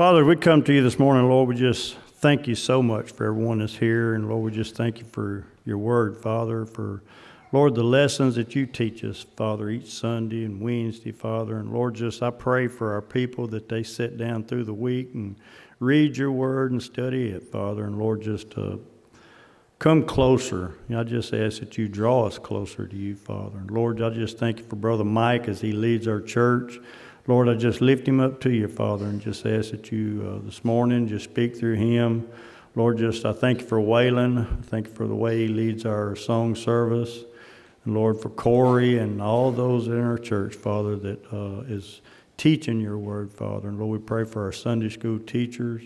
Father, we come to you this morning, Lord. We just thank you so much for everyone that's here. And Lord, we just thank you for your word, Father, for, Lord, the lessons that you teach us, Father, each Sunday and Wednesday, Father. And Lord, just I pray for our people that they sit down through the week and read your word and study it, Father. And Lord, just uh, come closer. I just ask that you draw us closer to you, Father. And Lord, I just thank you for Brother Mike as he leads our church. Lord, I just lift him up to you, Father, and just ask that you uh, this morning just speak through him. Lord, just I thank you for Waylon. I thank you for the way he leads our song service. And Lord, for Corey and all those in our church, Father, that uh, is teaching your word, Father. And Lord, we pray for our Sunday school teachers.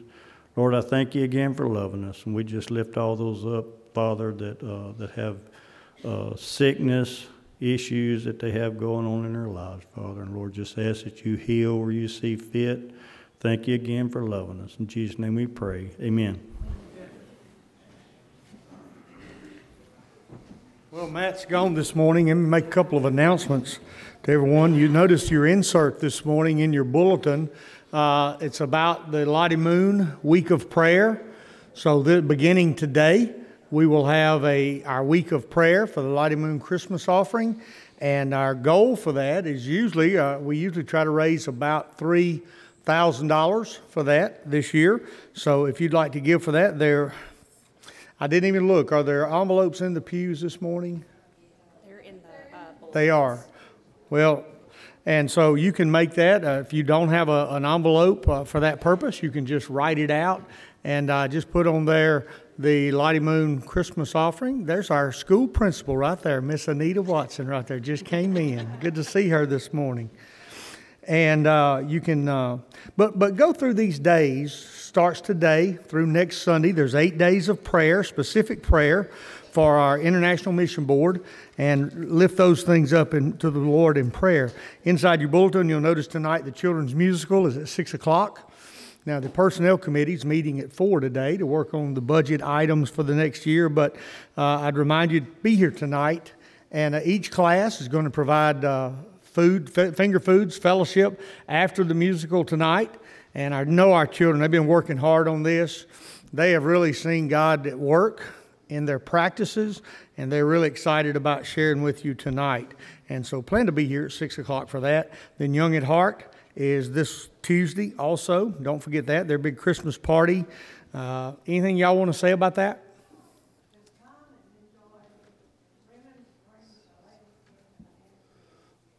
Lord, I thank you again for loving us. And we just lift all those up, Father, that, uh, that have uh, sickness, issues that they have going on in their lives, Father. And Lord, just ask that you heal where you see fit. Thank you again for loving us. In Jesus' name we pray. Amen. Well, Matt's gone this morning. Let me make a couple of announcements to everyone. You noticed your insert this morning in your bulletin. Uh, it's about the Lottie Moon Week of Prayer. So, the, beginning today, we will have a our week of prayer for the Lottie Moon Christmas offering, and our goal for that is usually uh, we usually try to raise about three thousand dollars for that this year. So if you'd like to give for that, there. I didn't even look. Are there envelopes in the pews this morning? They're in the. Uh, They are. Well, and so you can make that. Uh, if you don't have a, an envelope uh, for that purpose, you can just write it out and uh, just put on there the Lottie Moon Christmas offering. There's our school principal right there, Miss Anita Watson, right there, just came in. Good to see her this morning. And uh, you can, uh, but but go through these days. Starts today through next Sunday. There's eight days of prayer, specific prayer for our International Mission Board, and lift those things up in, to the Lord in prayer. Inside your bulletin, you'll notice tonight the children's musical is at six o'clock. Now, the Personnel Committee is meeting at 4 today to work on the budget items for the next year, but uh, I'd remind you to be here tonight. And uh, each class is going to provide uh, food, finger foods, fellowship after the musical tonight. And I know our children, they've been working hard on this. They have really seen God at work in their practices, and they're really excited about sharing with you tonight. And so plan to be here at 6 o'clock for that. Then Young at Heart is this Tuesday also. Don't forget that. Their big Christmas party. Uh, anything y'all want to say about that?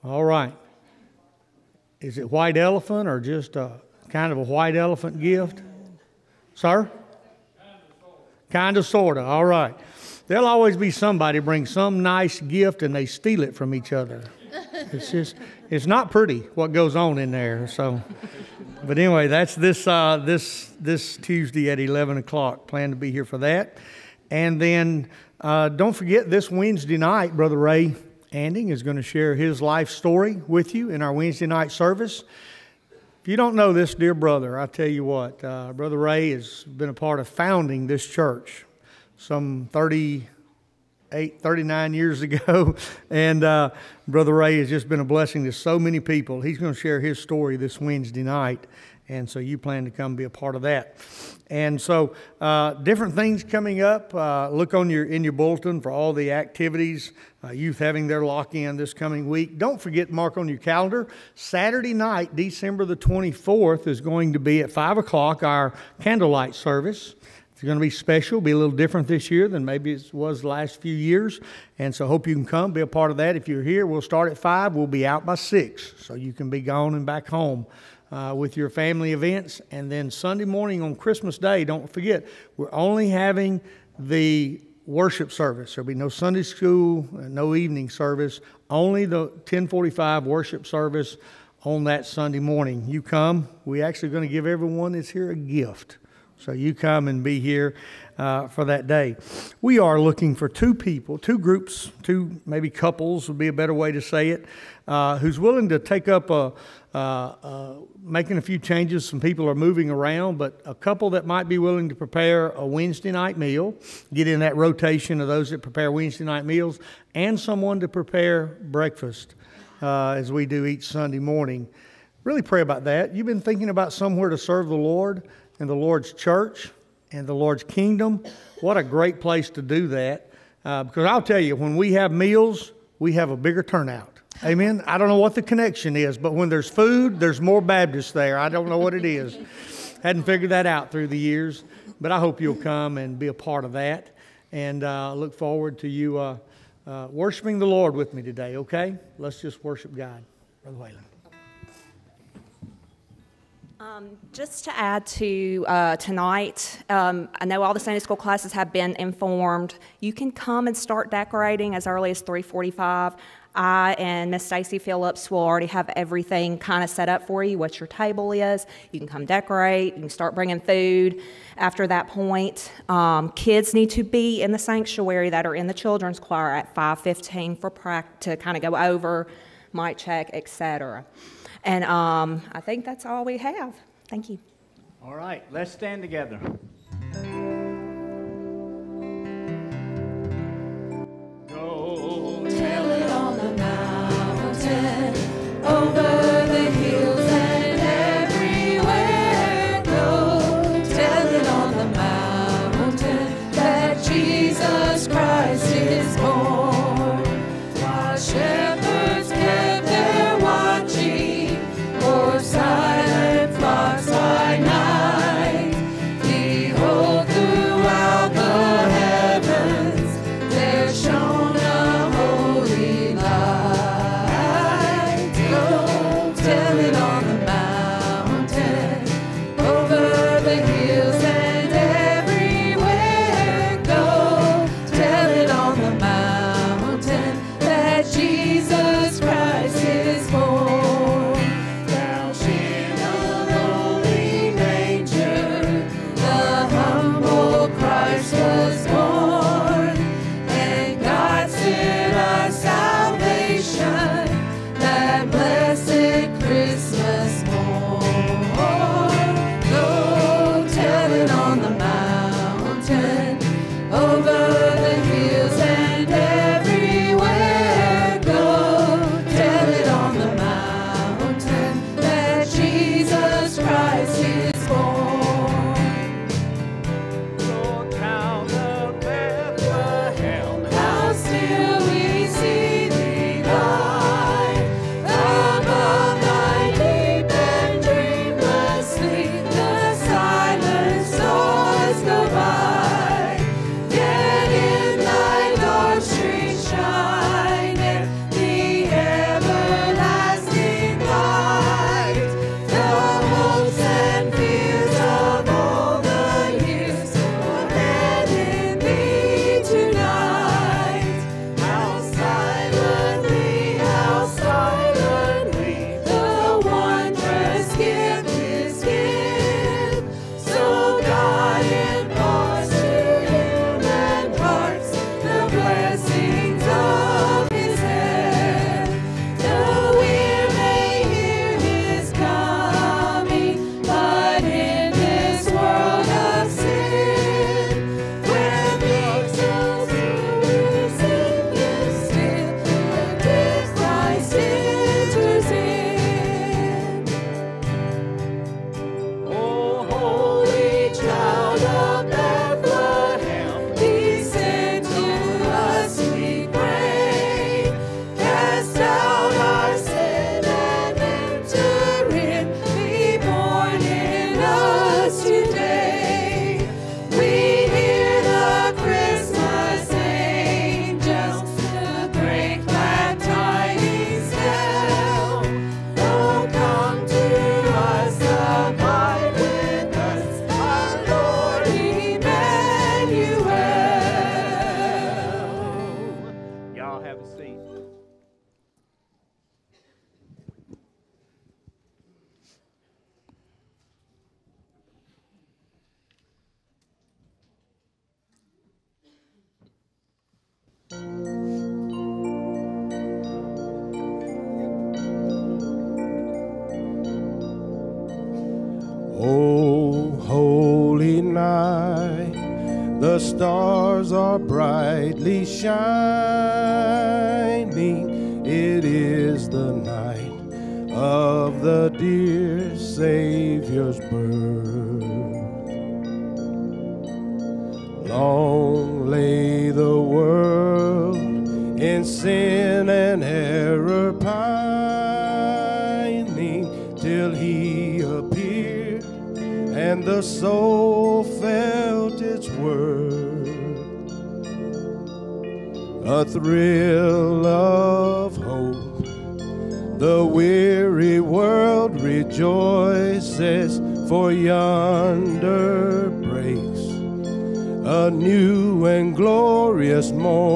All right. Is it white elephant or just a kind of a white elephant gift? Sir? Kind of, sort of. All right. There'll always be somebody bring some nice gift and they steal it from each other. It's just, it's not pretty what goes on in there. So, but anyway, that's this uh, this this Tuesday at 11 o'clock. Plan to be here for that, and then uh, don't forget this Wednesday night, Brother Ray Anding is going to share his life story with you in our Wednesday night service. If you don't know this, dear brother, I tell you what, uh, Brother Ray has been a part of founding this church some 30 38, 39 years ago. And uh, Brother Ray has just been a blessing to so many people. He's going to share his story this Wednesday night. And so you plan to come be a part of that. And so uh, different things coming up. Uh, look on your in your bulletin for all the activities. Uh, youth having their lock-in this coming week. Don't forget mark on your calendar. Saturday night, December the 24th, is going to be at five o'clock our candlelight service. It's going to be special, be a little different this year than maybe it was the last few years. And so hope you can come, be a part of that. If you're here, we'll start at 5. We'll be out by 6, so you can be gone and back home uh, with your family events. And then Sunday morning on Christmas Day, don't forget, we're only having the worship service. There'll be no Sunday school, no evening service, only the 1045 worship service on that Sunday morning. You come, we're actually going to give everyone that's here a gift. So you come and be here uh, for that day. We are looking for two people, two groups, two maybe couples would be a better way to say it, uh, who's willing to take up a, uh, uh, making a few changes. Some people are moving around, but a couple that might be willing to prepare a Wednesday night meal, get in that rotation of those that prepare Wednesday night meals, and someone to prepare breakfast uh, as we do each Sunday morning. really pray about that. You've been thinking about somewhere to serve the Lord and the Lord's church and the Lord's kingdom. What a great place to do that. Uh, because I'll tell you, when we have meals, we have a bigger turnout. Amen. I don't know what the connection is, but when there's food, there's more Baptists there. I don't know what it is. Hadn't figured that out through the years, but I hope you'll come and be a part of that. And uh, look forward to you uh, uh, worshiping the Lord with me today, okay? Let's just worship God. Brother Whalen. Um, just to add to uh, tonight, um, I know all the Sunday school classes have been informed. You can come and start decorating as early as 3:45. I and Miss Stacy Phillips will already have everything kind of set up for you. What your table is, you can come decorate. You can start bringing food. After that point, um, kids need to be in the sanctuary that are in the children's choir at 5:15 for to kind of go over, mic check, etc. And um, I think that's all we have. Thank you. All right, let's stand together. Go Tell it on the mountain, over brightly thrill of hope, the weary world rejoices, for yonder breaks a new and glorious morn.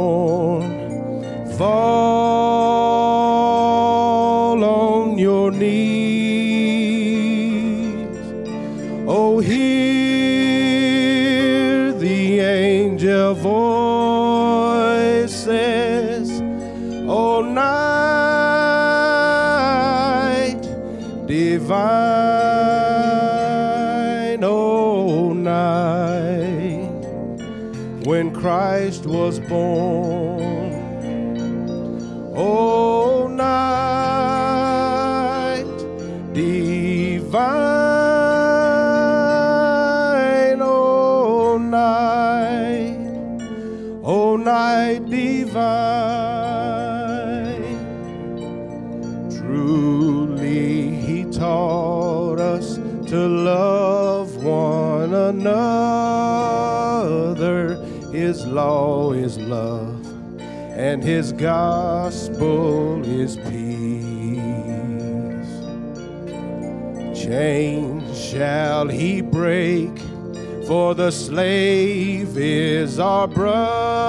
Was born. And his gospel is peace. Chains shall he break, for the slave is our brother,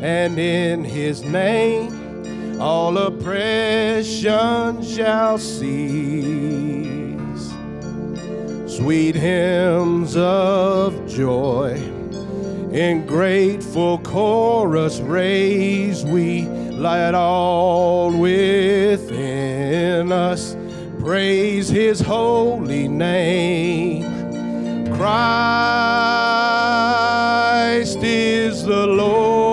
and in his name all oppression shall cease. Sweet hymns of joy in grateful chorus raise we let all within us. Praise his holy name. Christ is the lord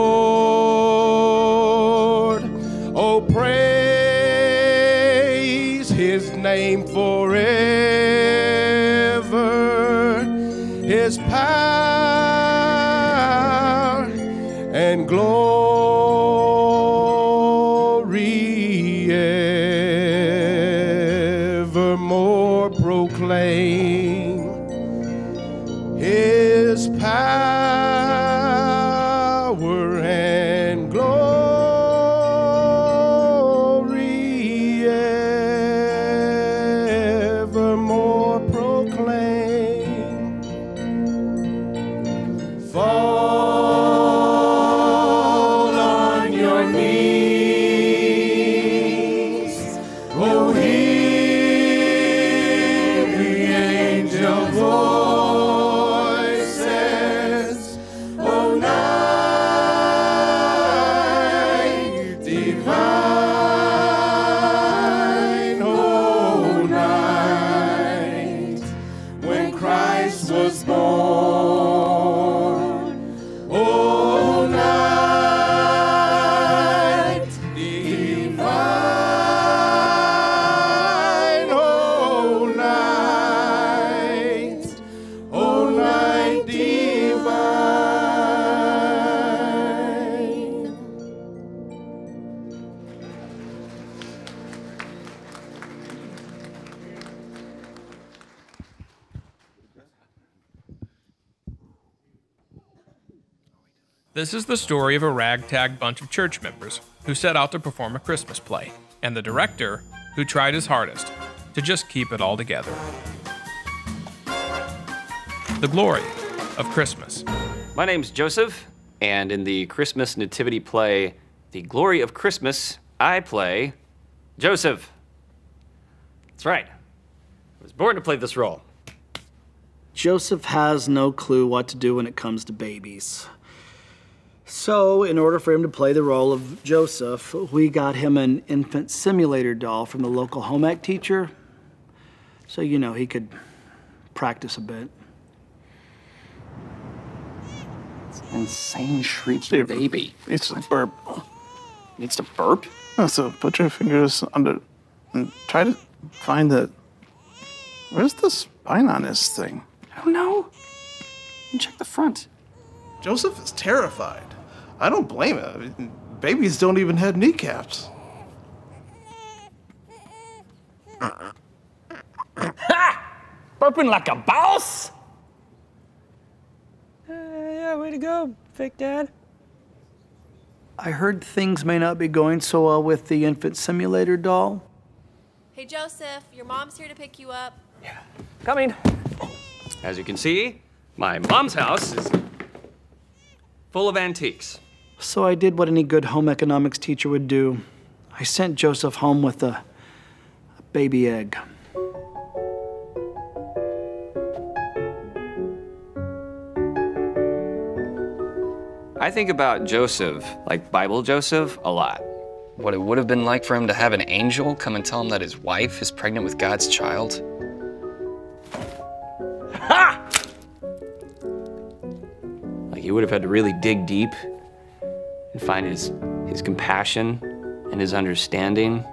This is the story of a ragtag bunch of church members who set out to perform a Christmas play, and the director who tried his hardest to just keep it all together. The glory of Christmas. My name's Joseph, and in the Christmas nativity play, The Glory of Christmas, I play Joseph. That's right. I was born to play this role. Joseph has no clue what to do when it comes to babies. So, in order for him to play the role of Joseph, we got him an infant simulator doll from the local home ec teacher. So, you know, he could practice a bit. Insane shriek for baby. It's a burp. Needs to burp? Oh, So put your fingers under and try to find the. Where's the spine on this thing? I don't know. Check the front. Joseph is terrified. I don't blame him. Babies don't even have kneecaps. Burping like a boss? Uh, yeah, way to go, fake dad. I heard things may not be going so well with the infant simulator doll. Hey, Joseph, your mom's here to pick you up. Yeah, coming. As you can see, my mom's house is full of antiques. So I did what any good home economics teacher would do. I sent Joseph home with a, a baby egg. I think about Joseph, like Bible Joseph, a lot. What it would have been like for him to have an angel come and tell him that his wife is pregnant with God's child. Like he would have had to really dig deep and find his his compassion and his understanding.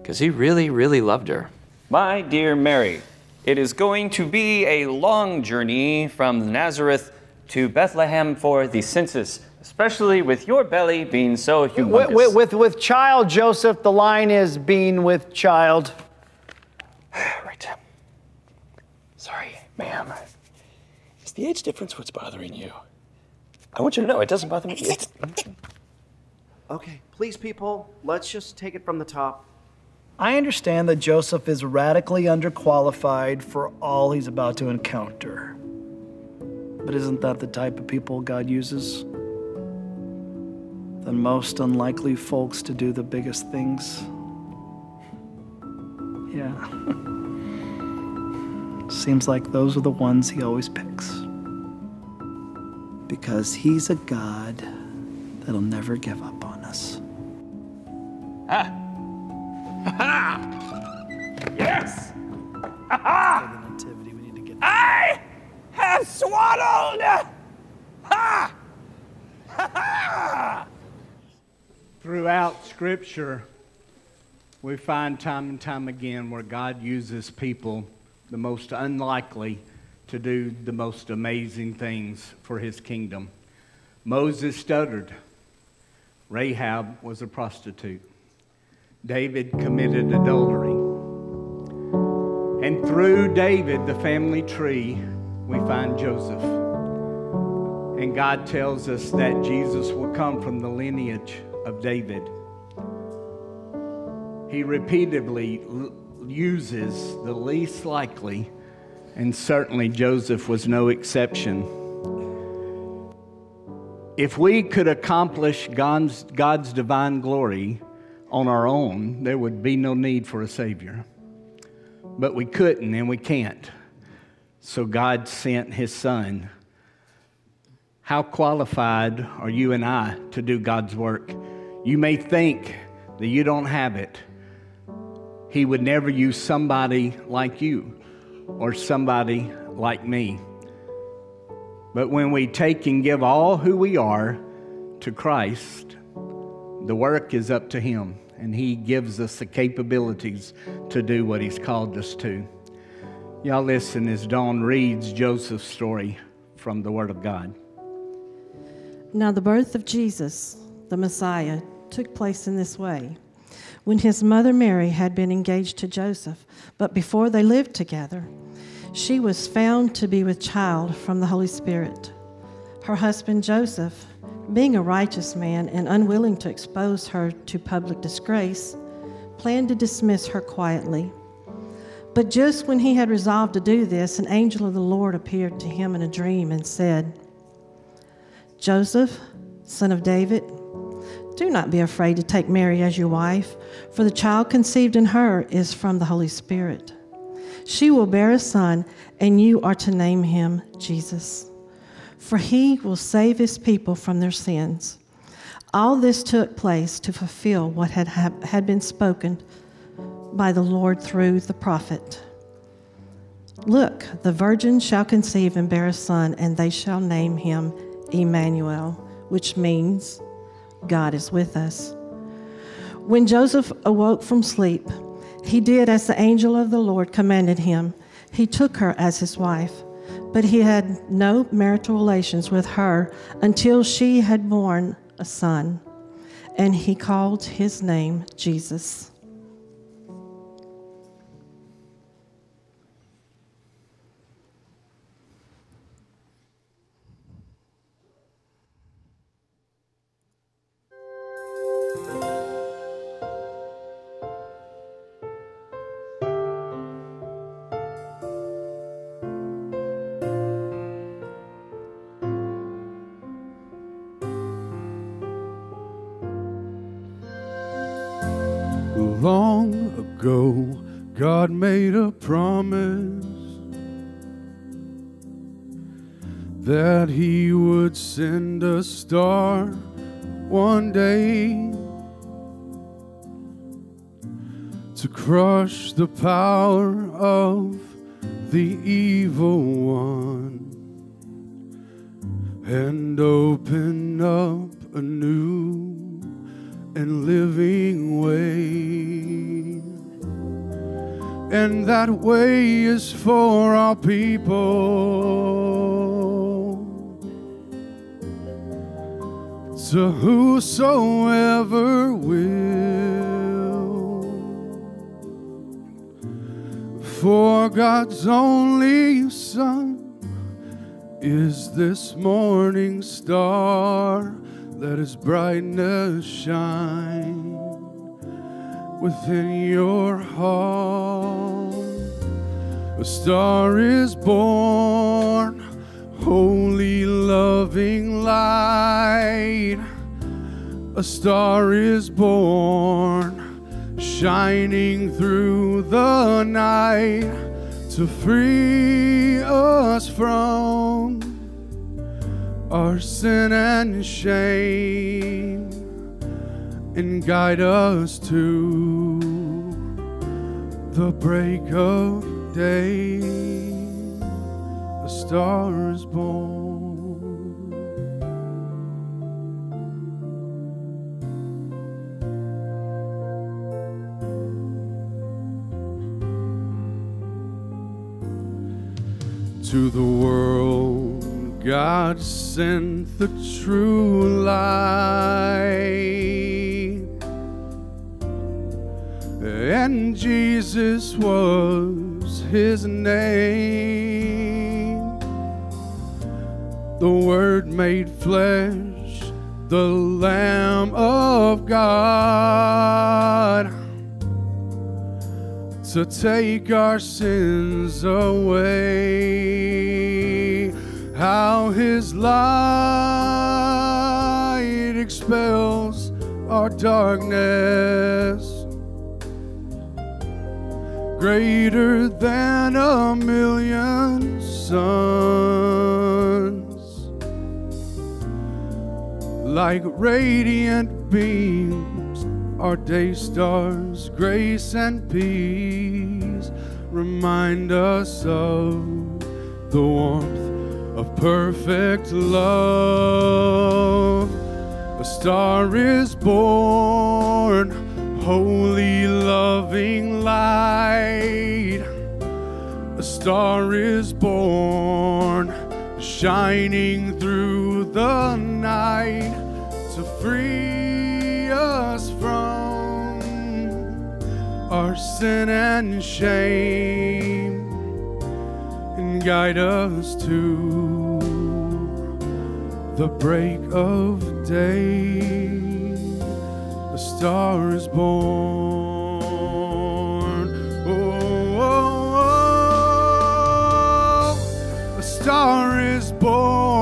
Because he really, really loved her. My dear Mary, it is going to be a long journey from Nazareth to Bethlehem for the census, especially with your belly being so humongous. With, with, with, with child, Joseph, the line is being with child. right. Sorry, ma'am. Is the age difference what's bothering you? I want you to know it doesn't bother me. It's, Okay, please, people, let's just take it from the top. I understand that Joseph is radically underqualified for all he's about to encounter. But isn't that the type of people God uses? The most unlikely folks to do the biggest things? Yeah. Seems like those are the ones he always picks. Because he's a God that'll never give up on us. Ah. yes! Ha I have swaddled! Ha! Ha! Throughout Scripture, we find time and time again where God uses people, the most unlikely, to do the most amazing things for his kingdom. Moses stuttered. Rahab was a prostitute. David committed adultery. And through David, the family tree, we find Joseph. And God tells us that Jesus will come from the lineage of David. He repeatedly uses the least likely, and certainly Joseph was no exception. If we could accomplish God's, God's divine glory on our own, there would be no need for a Savior. But we couldn't and we can't. So God sent His Son. How qualified are you and I to do God's work? You may think that you don't have it. He would never use somebody like you or somebody like me. But when we take and give all who we are to Christ, the work is up to Him, and He gives us the capabilities to do what He's called us to. Y'all listen as Dawn reads Joseph's story from the Word of God. Now, the birth of Jesus, the Messiah, took place in this way. When his mother Mary had been engaged to Joseph, but before they lived together, she was found to be with child from the Holy Spirit. Her husband Joseph, being a righteous man and unwilling to expose her to public disgrace, planned to dismiss her quietly. But just when he had resolved to do this, an angel of the Lord appeared to him in a dream and said, Joseph, son of David, do not be afraid to take Mary as your wife, for the child conceived in her is from the Holy Spirit. She will bear a son, and you are to name him Jesus, for he will save his people from their sins. All this took place to fulfill what had, had been spoken by the Lord through the prophet. Look, the virgin shall conceive and bear a son, and they shall name him Emmanuel, which means God is with us. When Joseph awoke from sleep, he did as the angel of the Lord commanded him. He took her as his wife, but he had no marital relations with her until she had borne a son, and he called his name Jesus. Crush the power of the evil one and open up a new and living way. And that way is for our people. God's only Son is this morning star let his brightness shine within your heart. A star is born, holy, loving light. A star is born, shining through the night to free us from our sin and shame and guide us to the break of day. A star is born. To the world God sent the true light, and Jesus was his name. The Word made flesh, the Lamb of God to take our sins away. How his light expels our darkness, greater than a million suns, like radiant beams our day stars, grace and peace remind us of the warmth of perfect love. A star is born, holy, loving light. A star is born, shining through the night to free us from our sin and shame guide us to the break of day. A star is born. Oh, oh, oh. oh. a star is born.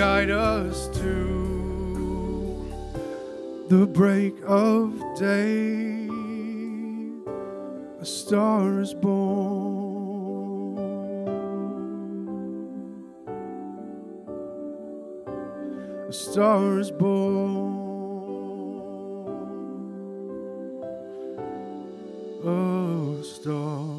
guide us to the break of day. A star is born. A star is born. A star.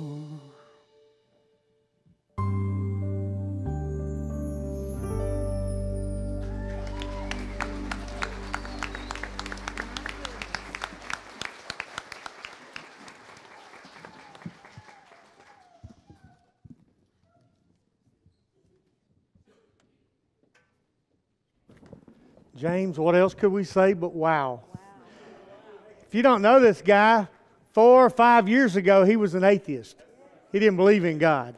James, what else could we say but wow? If you don't know this guy, four or five years ago, he was an atheist. He didn't believe in God.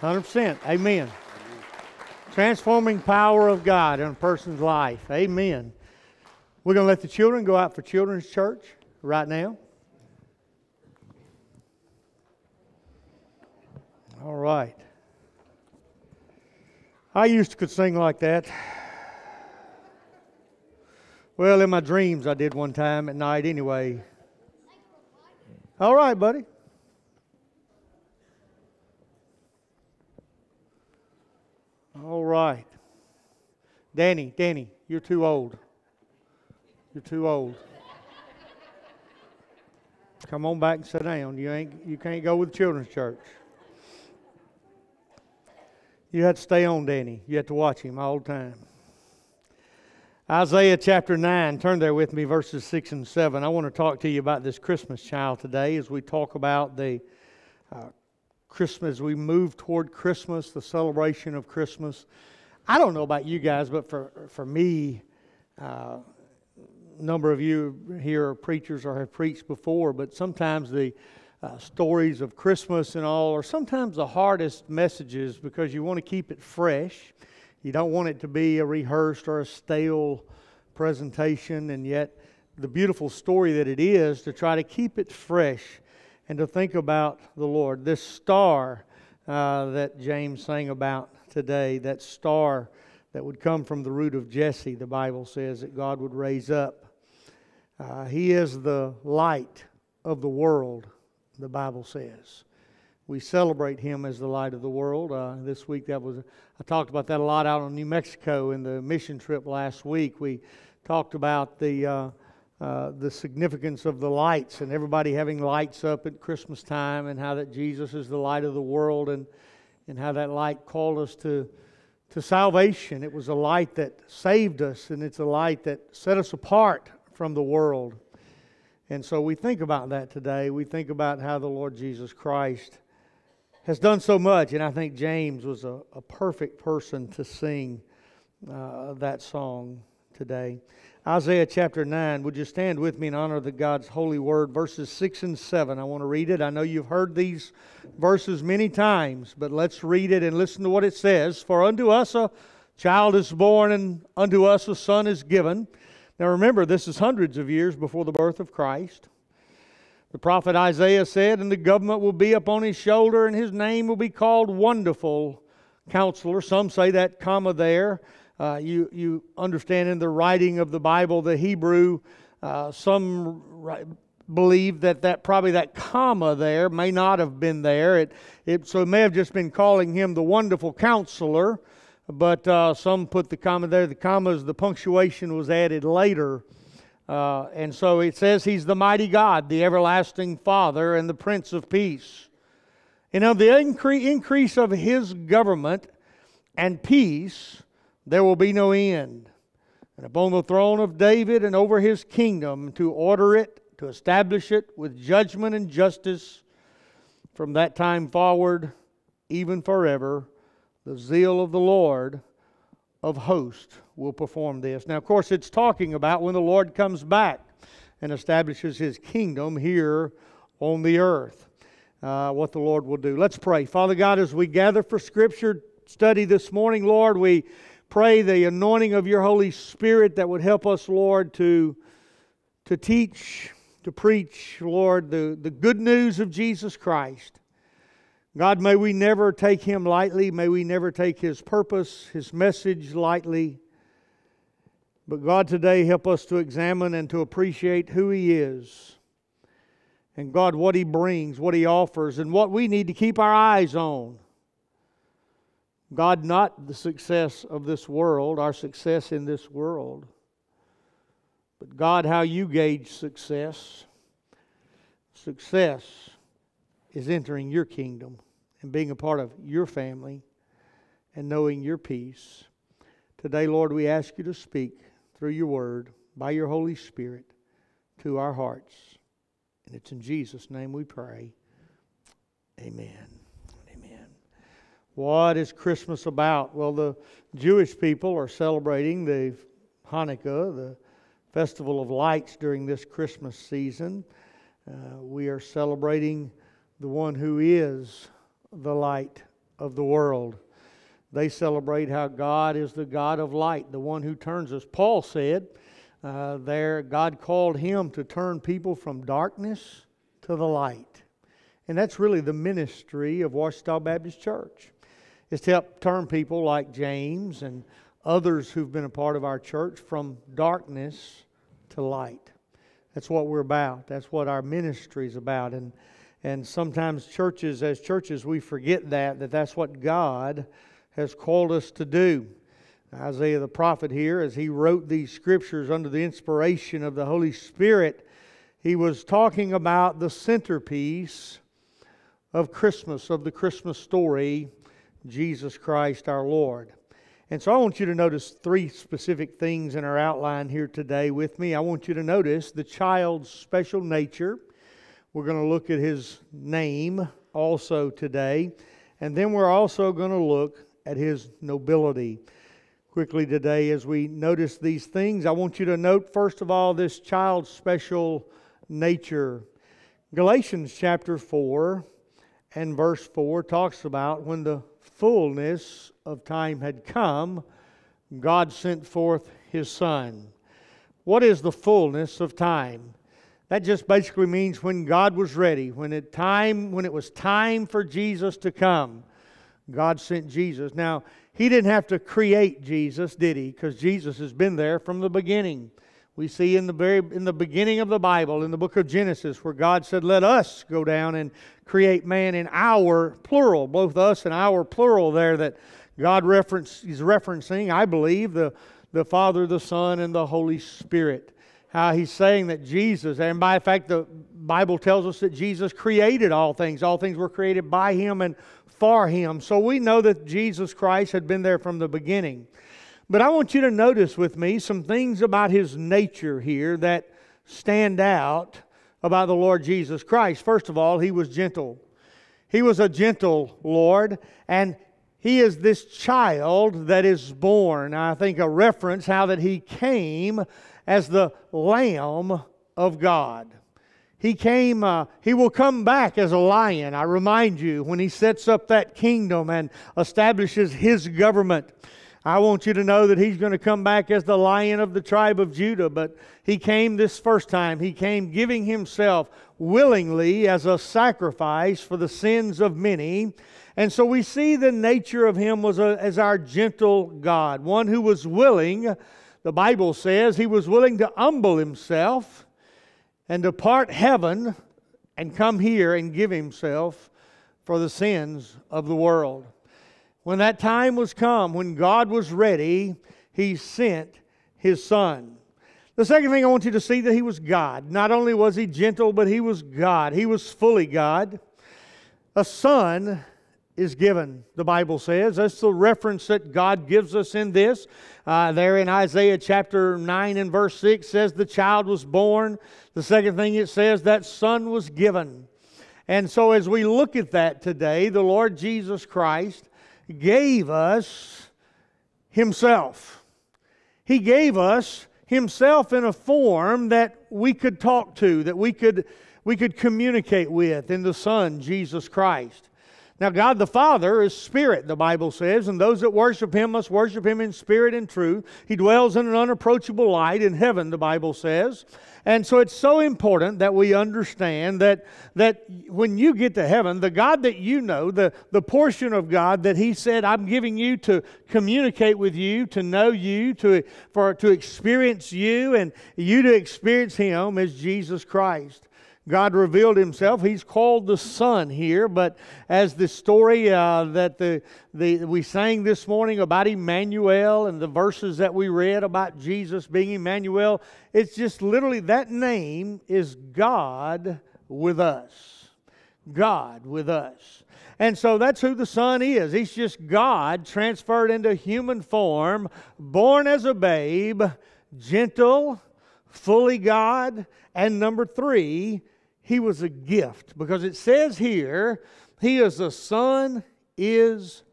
100%. Amen. Transforming power of God in a person's life. Amen. We're going to let the children go out for children's church right now. All right. I used to could sing like that. Well, in my dreams, I did one time at night anyway. All right, buddy. All right. Danny, Danny, you're too old. You're too old. Come on back and sit down. You ain't you can't go with children's church. You have to stay on Danny. You have to watch him all the time. Isaiah chapter 9, turn there with me, verses 6 and 7. I want to talk to you about this Christmas child today as we talk about the uh, Christmas, we move toward Christmas, the celebration of Christmas. I don't know about you guys, but for, for me, uh, a number of you here are preachers or have preached before, but sometimes the uh, stories of Christmas and all are sometimes the hardest messages because you want to keep it fresh. You don't want it to be a rehearsed or a stale presentation, and yet the beautiful story that it is to try to keep it fresh and to think about the Lord. This star uh, that James sang about today, that star that would come from the root of Jesse, the Bible says that God would raise up. Uh, he is the light of the world, the Bible says we celebrate him as the light of the world. Uh, this week, that was I talked about that a lot out on New Mexico in the mission trip last week. We talked about the uh, uh, the significance of the lights and everybody having lights up at Christmas time, and how that Jesus is the light of the world, and and how that light called us to to salvation. It was a light that saved us, and it's a light that set us apart from the world. And so we think about that today. We think about how the Lord Jesus Christ has done so much, and I think James was a, a perfect person to sing uh, that song today. Isaiah chapter 9. Would you stand with me in honor of the God's holy word? Verses 6 and 7. I want to read it. I know you've heard these verses many times, but let's read it and listen to what it says. For unto us a child is born, and unto us a son is given. Now remember, this is hundreds of years before the birth of Christ. The prophet Isaiah said, And the government will be upon his shoulder, and his name will be called Wonderful Counselor. Some say that comma there. Uh, you, you understand in the writing of the Bible, the Hebrew, uh, some believe that, that probably that comma there may not have been there. It, it, so it may have just been calling him the Wonderful Counselor, but uh, some put the comma there. The commas, the punctuation was added later. Uh, and so it says he's the mighty God, the everlasting Father, and the Prince of Peace. And of the incre- increase of his government and peace, there will be no end. And upon the throne of David and over his kingdom, to order it, to establish it with judgment and justice from that time forward, even forever. The zeal of the Lord of hosts will perform this. Now, of course, it's talking about when the Lord comes back and establishes his kingdom here on the earth, uh, what the Lord will do. Let's pray. Father God, as we gather for Scripture study this morning, Lord, we pray the anointing of your Holy Spirit that would help us, Lord, to, to teach, to preach, Lord, the, the good news of Jesus Christ. God, may we never take Him lightly. May we never take His purpose, His message lightly. But God, today help us to examine and to appreciate who He is. And God, what He brings, what He offers, and what we need to keep our eyes on. God, not the success of this world, our success in this world, but God, how you gauge success. Success is entering your kingdom and being a part of your family and knowing your peace. Today, Lord, we ask you to speak through your word by your Holy Spirit to our hearts. And it's in Jesus' name we pray. Amen. Amen. What is Christmas about? Well, the Jewish people are celebrating the Hanukkah, the festival of lights during this Christmas season. Uh, we are celebrating the one who is the light of the world. They celebrate how God is the God of light, the one who turns us. Paul said uh, there, God called him to turn people from darkness to the light. And that's really the ministry of Ouachita Baptist Church, is to help turn people like James and others who've been a part of our church from darkness to light. That's what we're about. That's what our ministry is about. And, and sometimes churches, as churches, we forget that, that that's what God has called us to do. Isaiah the prophet here, as he wrote these scriptures under the inspiration of the Holy Spirit, he was talking about the centerpiece of Christmas, of the Christmas story, Jesus Christ our Lord. And so I want you to notice three specific things in our outline here today with me. I want you to notice the child's special nature. We're going to look at his name also today. And then we're also going to look at his nobility. Quickly today, as we notice these things, I want you to note, first of all, this child's special nature. Galatians chapter 4 and verse 4 talks about when the fullness of time had come, God sent forth his Son. What is the fullness of time? That just basically means when God was ready, when it time when it was time for Jesus to come. God sent Jesus. Now, he didn't have to create Jesus, did he? Because Jesus has been there from the beginning. We see in the very in the beginning of the Bible, in the book of Genesis, where God said, "Let us go down and create man in our plural, both us and our plural." There, that God reference is referencing, I believe, the the Father, the Son, and the Holy Spirit. How he's saying that Jesus, and by fact, the Bible tells us that Jesus created all things. All things were created by him and for him. So we know that Jesus Christ had been there from the beginning. But I want you to notice with me some things about his nature here that stand out about the Lord Jesus Christ. First of all, he was gentle. He was a gentle Lord, and he is this child that is born. I think a reference how that he came as the Lamb of God. He came, uh, he will come back as a lion. I remind you, when he sets up that kingdom and establishes his government. I want you to know that he's going to come back as the lion of the tribe of Judah, but he came this first time. He came giving himself willingly as a sacrifice for the sins of many. And so we see the nature of him was a, as our gentle God, one who was willing, the Bible says, he was willing to humble himself and depart heaven and come here and give himself for the sins of the world. When that time was come, when God was ready, he sent his son. The second thing I want you to see that he was God. Not only was he gentle, but he was God. He was fully God. A son is given, the Bible says. That's the reference that God gives us in this. Uh, there in Isaiah chapter 9 and verse 6 says, The child was born. The second thing it says, that son was given. And so as we look at that today, the Lord Jesus Christ gave us Himself. He gave us Himself in a form that we could talk to, that we could, we could communicate with in the Son, Jesus Christ. Now, God the Father is spirit, the Bible says, and those that worship Him must worship Him in spirit and truth. He dwells in an unapproachable light in heaven, the Bible says. And so it's so important that we understand that, that when you get to heaven, the God that you know, the, the portion of God that He said, I'm giving you to communicate with you, to know you, to, for, to experience you, and you to experience Him is Jesus Christ. God revealed himself. He's called the Son here, but as the story uh, that the, the, we sang this morning about Emmanuel and the verses that we read about Jesus being Emmanuel, it's just literally that name is God with us. God with us. And so that's who the Son is. He's just God transferred into human form, born as a babe, gentle, fully God, and number three, he was a gift because it says here, he is a son is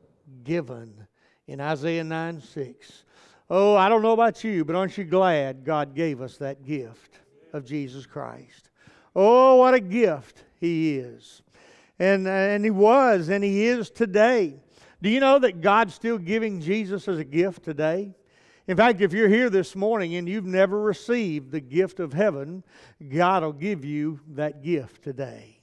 given in Isaiah 9 6. Oh, I don't know about you, but aren't you glad God gave us that gift of Jesus Christ? Oh, what a gift he is. And, uh, and he was, and he is today. Do you know that God's still giving Jesus as a gift today? In fact, if you're here this morning and you've never received the gift of heaven, God will give you that gift today.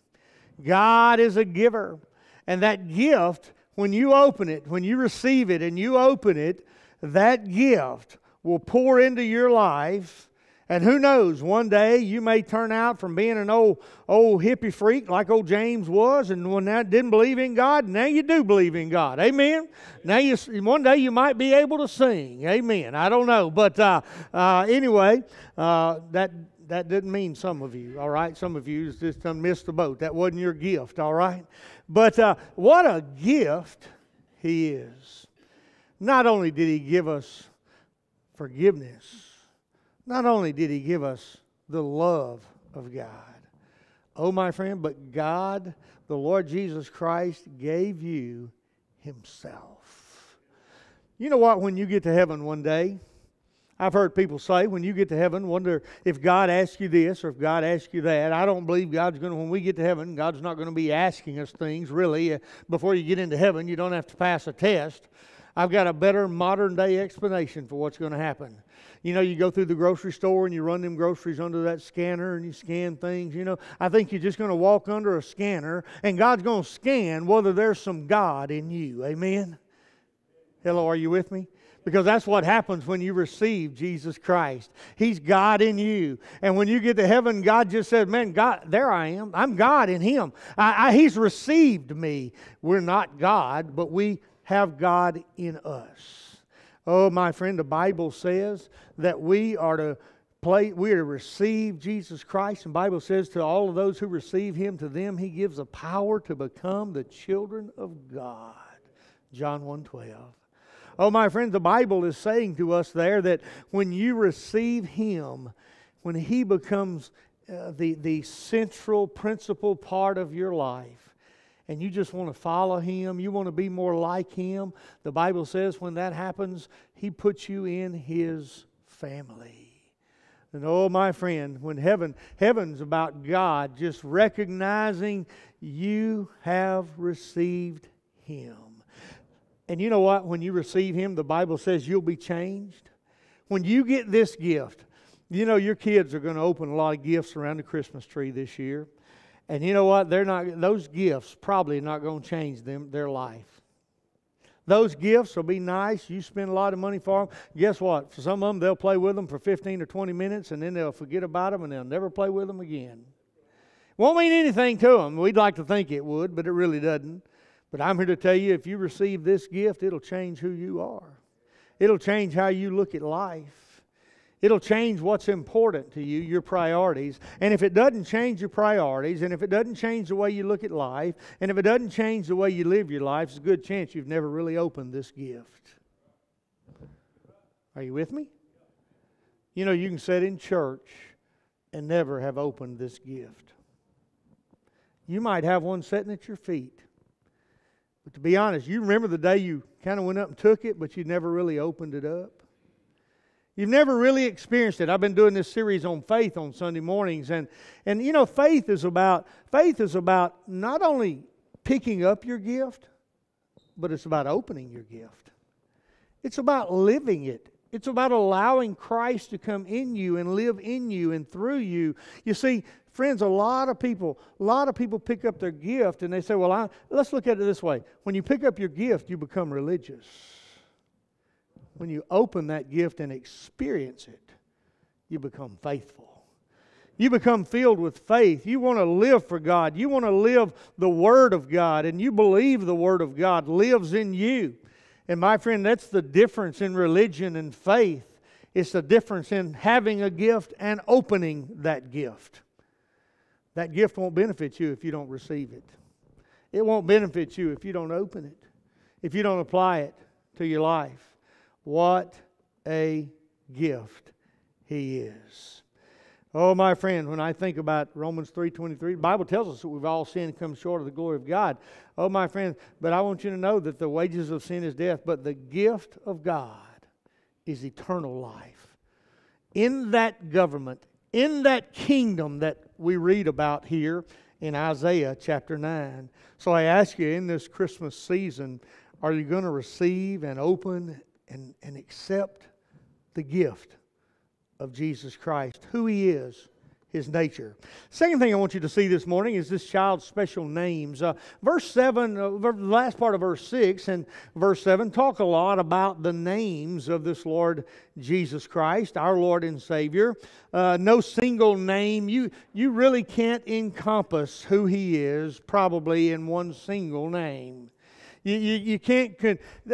God is a giver. And that gift, when you open it, when you receive it and you open it, that gift will pour into your life and who knows, one day you may turn out from being an old old hippie freak like old James was, and when that didn't believe in God, now you do believe in God. Amen. Now you one day you might be able to sing. Amen. I don't know, but uh, uh, anyway, uh, that that didn't mean some of you. All right, some of you just missed the boat. That wasn't your gift. All right, but uh, what a gift He is. Not only did He give us forgiveness not only did he give us the love of God, oh, my friend, but God, the Lord Jesus Christ, gave you himself. You know what? When you get to heaven one day, I've heard people say when you get to heaven, wonder if God asks you this or if God asks you that. I don't believe God's going to, when we get to heaven, God's not going to be asking us things really. Uh, before you get into heaven, you don't have to pass a test. I've got a better modern day explanation for what's going to happen. You know, you go through the grocery store and you run them groceries under that scanner and you scan things. You know, I think you're just going to walk under a scanner and God's going to scan whether there's some God in you. Amen? Hello, are you with me? Because that's what happens when you receive Jesus Christ. He's God in you. And when you get to heaven, God just said, Man, God, there I am. I'm God in Him. I, I, he's received me. We're not God, but we have God in us. Oh, my friend, the Bible says that we are to play, we are to receive Jesus Christ. And Bible says to all of those who receive him, to them he gives a power to become the children of God. John 1:12. Oh, my friend, the Bible is saying to us there that when you receive him, when he becomes uh, the, the central principal part of your life, and you just want to follow him, you want to be more like him, the Bible says when that happens, he puts you in his family. And oh, my friend, when heaven, heaven's about God just recognizing you have received him. And you know what? When you receive him, the Bible says you'll be changed. When you get this gift, you know your kids are going to open a lot of gifts around the Christmas tree this year. And you know what? They're not those gifts probably not going to change them their life. Those gifts will be nice. You spend a lot of money for them. Guess what? For some of them, they'll play with them for 15 or 20 minutes and then they'll forget about them and they'll never play with them again. Won't mean anything to them. We'd like to think it would, but it really doesn't. But I'm here to tell you if you receive this gift, it'll change who you are, it'll change how you look at life. It'll change what's important to you, your priorities. And if it doesn't change your priorities, and if it doesn't change the way you look at life, and if it doesn't change the way you live your life, it's a good chance you've never really opened this gift. Are you with me? You know, you can sit in church and never have opened this gift. You might have one sitting at your feet. But to be honest, you remember the day you kind of went up and took it, but you never really opened it up? You've never really experienced it. I've been doing this series on faith on Sunday mornings, and, and you know, faith is about faith is about not only picking up your gift, but it's about opening your gift. It's about living it. It's about allowing Christ to come in you and live in you and through you. You see, friends, a lot of people, a lot of people pick up their gift and they say, "Well, I, let's look at it this way: when you pick up your gift, you become religious." When you open that gift and experience it, you become faithful. You become filled with faith. You want to live for God. You want to live the Word of God, and you believe the Word of God lives in you. And my friend, that's the difference in religion and faith. It's the difference in having a gift and opening that gift. That gift won't benefit you if you don't receive it. It won't benefit you if you don't open it, if you don't apply it to your life. What a gift He is. Oh, my friend, when I think about Romans 3.23, the Bible tells us that we've all sinned and come short of the glory of God. Oh, my friend, but I want you to know that the wages of sin is death, but the gift of God is eternal life. In that government, in that kingdom that we read about here in Isaiah chapter 9. So I ask you in this Christmas season, are you going to receive and open and, and accept the gift of Jesus Christ, who He is, His nature. Second thing I want you to see this morning is this child's special names. Uh, verse 7, uh, the last part of verse 6 and verse 7 talk a lot about the names of this Lord Jesus Christ, our Lord and Savior. Uh, no single name. You, you really can't encompass who He is probably in one single name. You, you, you can't,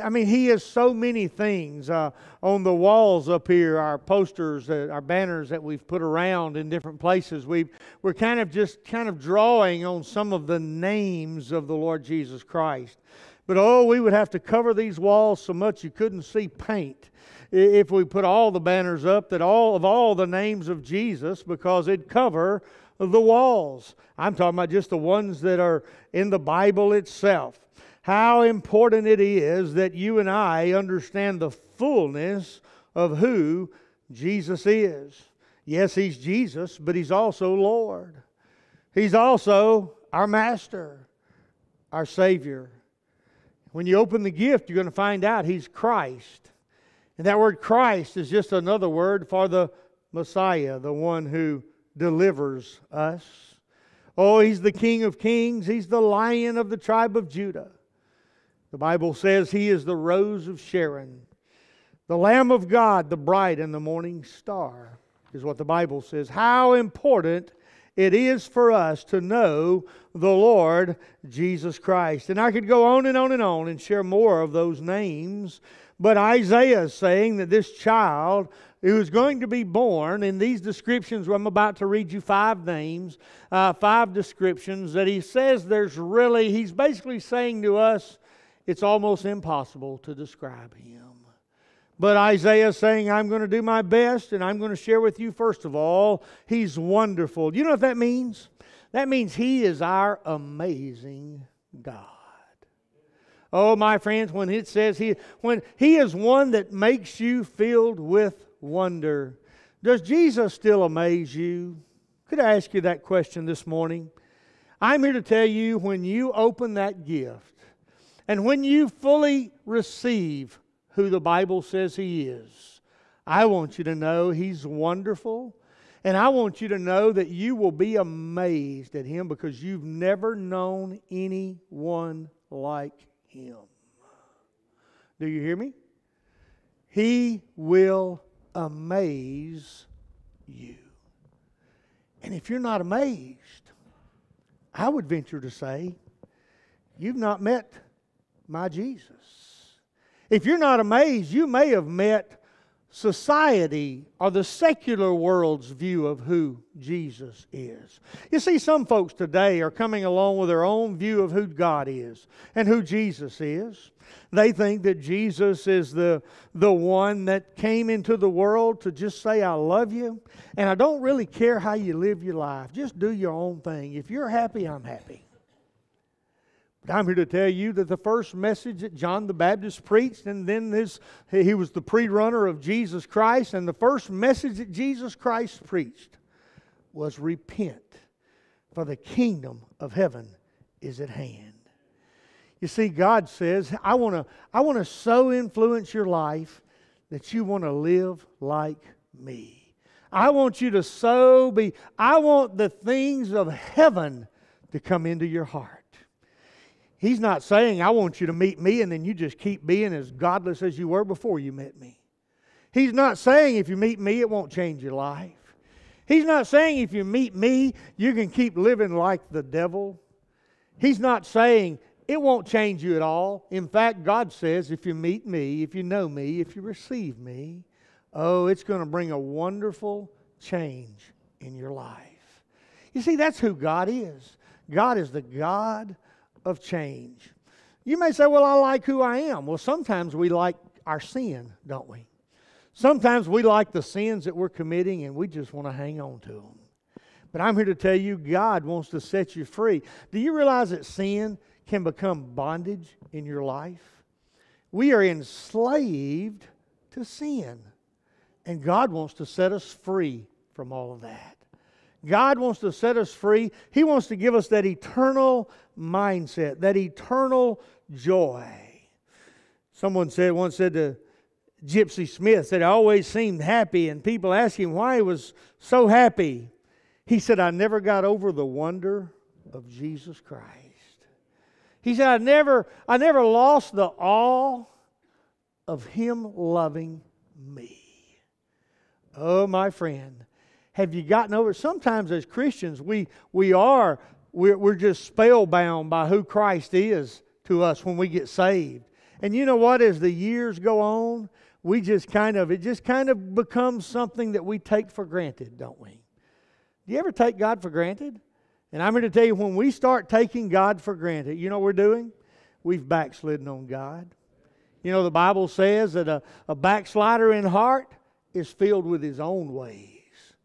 I mean, he has so many things uh, on the walls up here, our posters, uh, our banners that we've put around in different places. we we're kind of just kind of drawing on some of the names of the Lord Jesus Christ. But oh, we would have to cover these walls so much you couldn't see paint if we put all the banners up that all of all the names of Jesus because it'd cover the walls. I'm talking about just the ones that are in the Bible itself how important it is that you and I understand the fullness of who Jesus is. Yes, He's Jesus, but He's also Lord. He's also our Master, our Savior. When you open the gift, you're going to find out He's Christ. And that word Christ is just another word for the Messiah, the one who delivers us. Oh, He's the King of Kings, He's the Lion of the tribe of Judah. The Bible says he is the rose of Sharon, the Lamb of God, the bright and the morning star, is what the Bible says. How important it is for us to know the Lord Jesus Christ. And I could go on and on and on and share more of those names, but Isaiah is saying that this child who is going to be born in these descriptions i'm about to read you five names uh, five descriptions that he says there's really he's basically saying to us it's almost impossible to describe him. But Isaiah is saying, I'm going to do my best, and I'm going to share with you, first of all, he's wonderful. You know what that means? That means he is our amazing God. Oh, my friends, when it says he, when he is one that makes you filled with wonder, does Jesus still amaze you? Could I ask you that question this morning? I'm here to tell you when you open that gift, and when you fully receive who the Bible says He is, I want you to know He's wonderful. And I want you to know that you will be amazed at Him because you've never known anyone like Him. Do you hear me? He will amaze you. And if you're not amazed, I would venture to say you've not met my Jesus. If you're not amazed, you may have met society or the secular world's view of who Jesus is. You see, some folks today are coming along with their own view of who God is and who Jesus is. They think that Jesus is the, the one that came into the world to just say, I love you, and I don't really care how you live your life. Just do your own thing. If you're happy, I'm happy. But I'm here to tell you that the first message that John the Baptist preached, and then this, he was the pre runner of Jesus Christ, and the first message that Jesus Christ preached was repent, for the kingdom of heaven is at hand. You see, God says, I want to I want to so influence your life that you want to live like me. I want you to so be, I want the things of heaven to come into your heart. He's not saying, I want you to meet me and then you just keep being as godless as you were before you met me. He's not saying, if you meet me, it won't change your life. He's not saying if you meet me, you can keep living like the devil. He's not saying it won't change you at all. In fact, God says if you meet me, if you know me, if you receive me, oh, it's going to bring a wonderful change in your life. You see, that's who God is. God is the God of change. You may say, Well, I like who I am. Well, sometimes we like our sin, don't we? Sometimes we like the sins that we're committing and we just want to hang on to them. But I'm here to tell you, God wants to set you free. Do you realize that sin can become bondage in your life? We are enslaved to sin. And God wants to set us free from all of that. God wants to set us free. He wants to give us that eternal mindset, that eternal joy. Someone said once said to Gypsy Smith that always seemed happy, and people asked him why he was so happy. He said, I never got over the wonder of Jesus Christ. He said, I never, I never lost the awe of him loving me. Oh, my friend, have you gotten over? it? Sometimes as Christians, we, we are, we're, we're just spellbound by who Christ is to us when we get saved. And you know what? As the years go on, we just kind of, it just kind of becomes something that we take for granted, don't we? Do you ever take God for granted? And I'm here to tell you, when we start taking God for granted, you know what we're doing? We've backslidden on God. You know, the Bible says that a, a backslider in heart is filled with his own ways.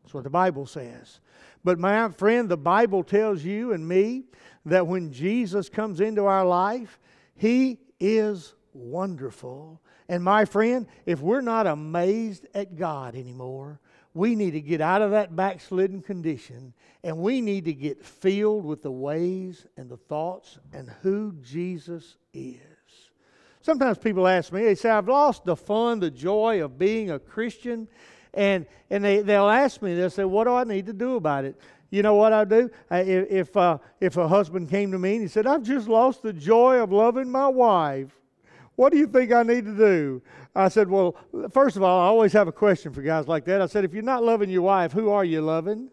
That's what the Bible says. But my friend, the Bible tells you and me that when Jesus comes into our life, he is wonderful. And my friend, if we're not amazed at God anymore, we need to get out of that backslidden condition and we need to get filled with the ways and the thoughts and who Jesus is. Sometimes people ask me, they say, I've lost the fun, the joy of being a Christian. And, and they, they'll ask me, they'll say, What do I need to do about it? You know what I do? I, if, uh, if a husband came to me and he said, I've just lost the joy of loving my wife, what do you think I need to do? I said, Well, first of all, I always have a question for guys like that. I said, If you're not loving your wife, who are you loving?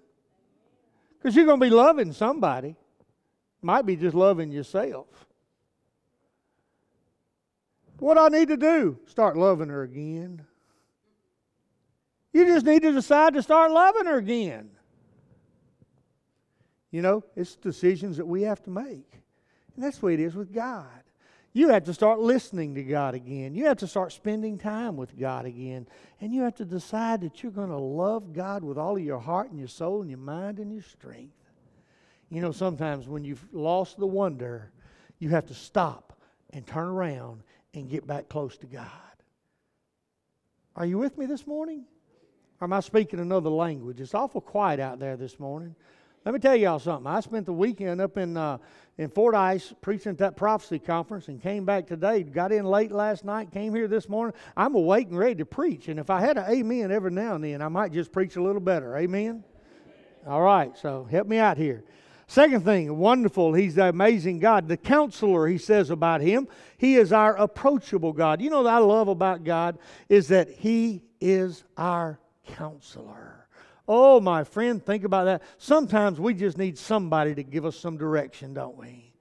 Because you're going to be loving somebody. Might be just loving yourself. What I need to do? Start loving her again. You just need to decide to start loving her again. You know, it's decisions that we have to make. And that's the way it is with God. You have to start listening to God again. You have to start spending time with God again. And you have to decide that you're going to love God with all of your heart and your soul and your mind and your strength. You know, sometimes when you've lost the wonder, you have to stop and turn around and get back close to God. Are you with me this morning? Or am I speaking another language? It's awful quiet out there this morning. Let me tell y'all something. I spent the weekend up in uh, in Fordyce preaching at that prophecy conference and came back today. Got in late last night, came here this morning. I'm awake and ready to preach. And if I had an amen every now and then, I might just preach a little better. Amen? All right, so help me out here. Second thing, wonderful, he's the amazing God. The counselor, he says about him, he is our approachable God. You know what I love about God is that he is our counselor. Oh, my friend, think about that. Sometimes we just need somebody to give us some direction, don't we?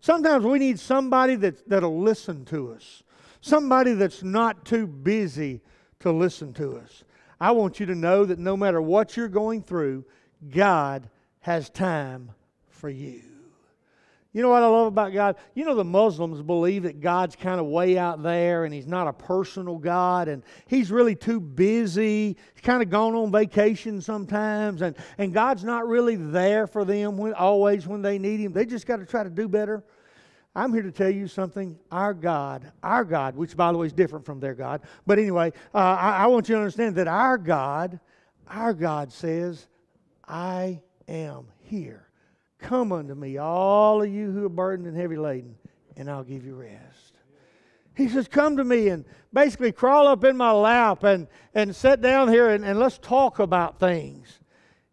Sometimes we need somebody that, that'll listen to us, somebody that's not too busy to listen to us. I want you to know that no matter what you're going through, God has time for you. You know what I love about God? You know, the Muslims believe that God's kind of way out there and He's not a personal God and He's really too busy. He's kind of gone on vacation sometimes and, and God's not really there for them when, always when they need Him. They just got to try to do better. I'm here to tell you something. Our God, our God, which by the way is different from their God, but anyway, uh, I, I want you to understand that our God, our God says, I am here. Come unto me, all of you who are burdened and heavy laden, and I'll give you rest. He says, Come to me and basically crawl up in my lap and, and sit down here and, and let's talk about things.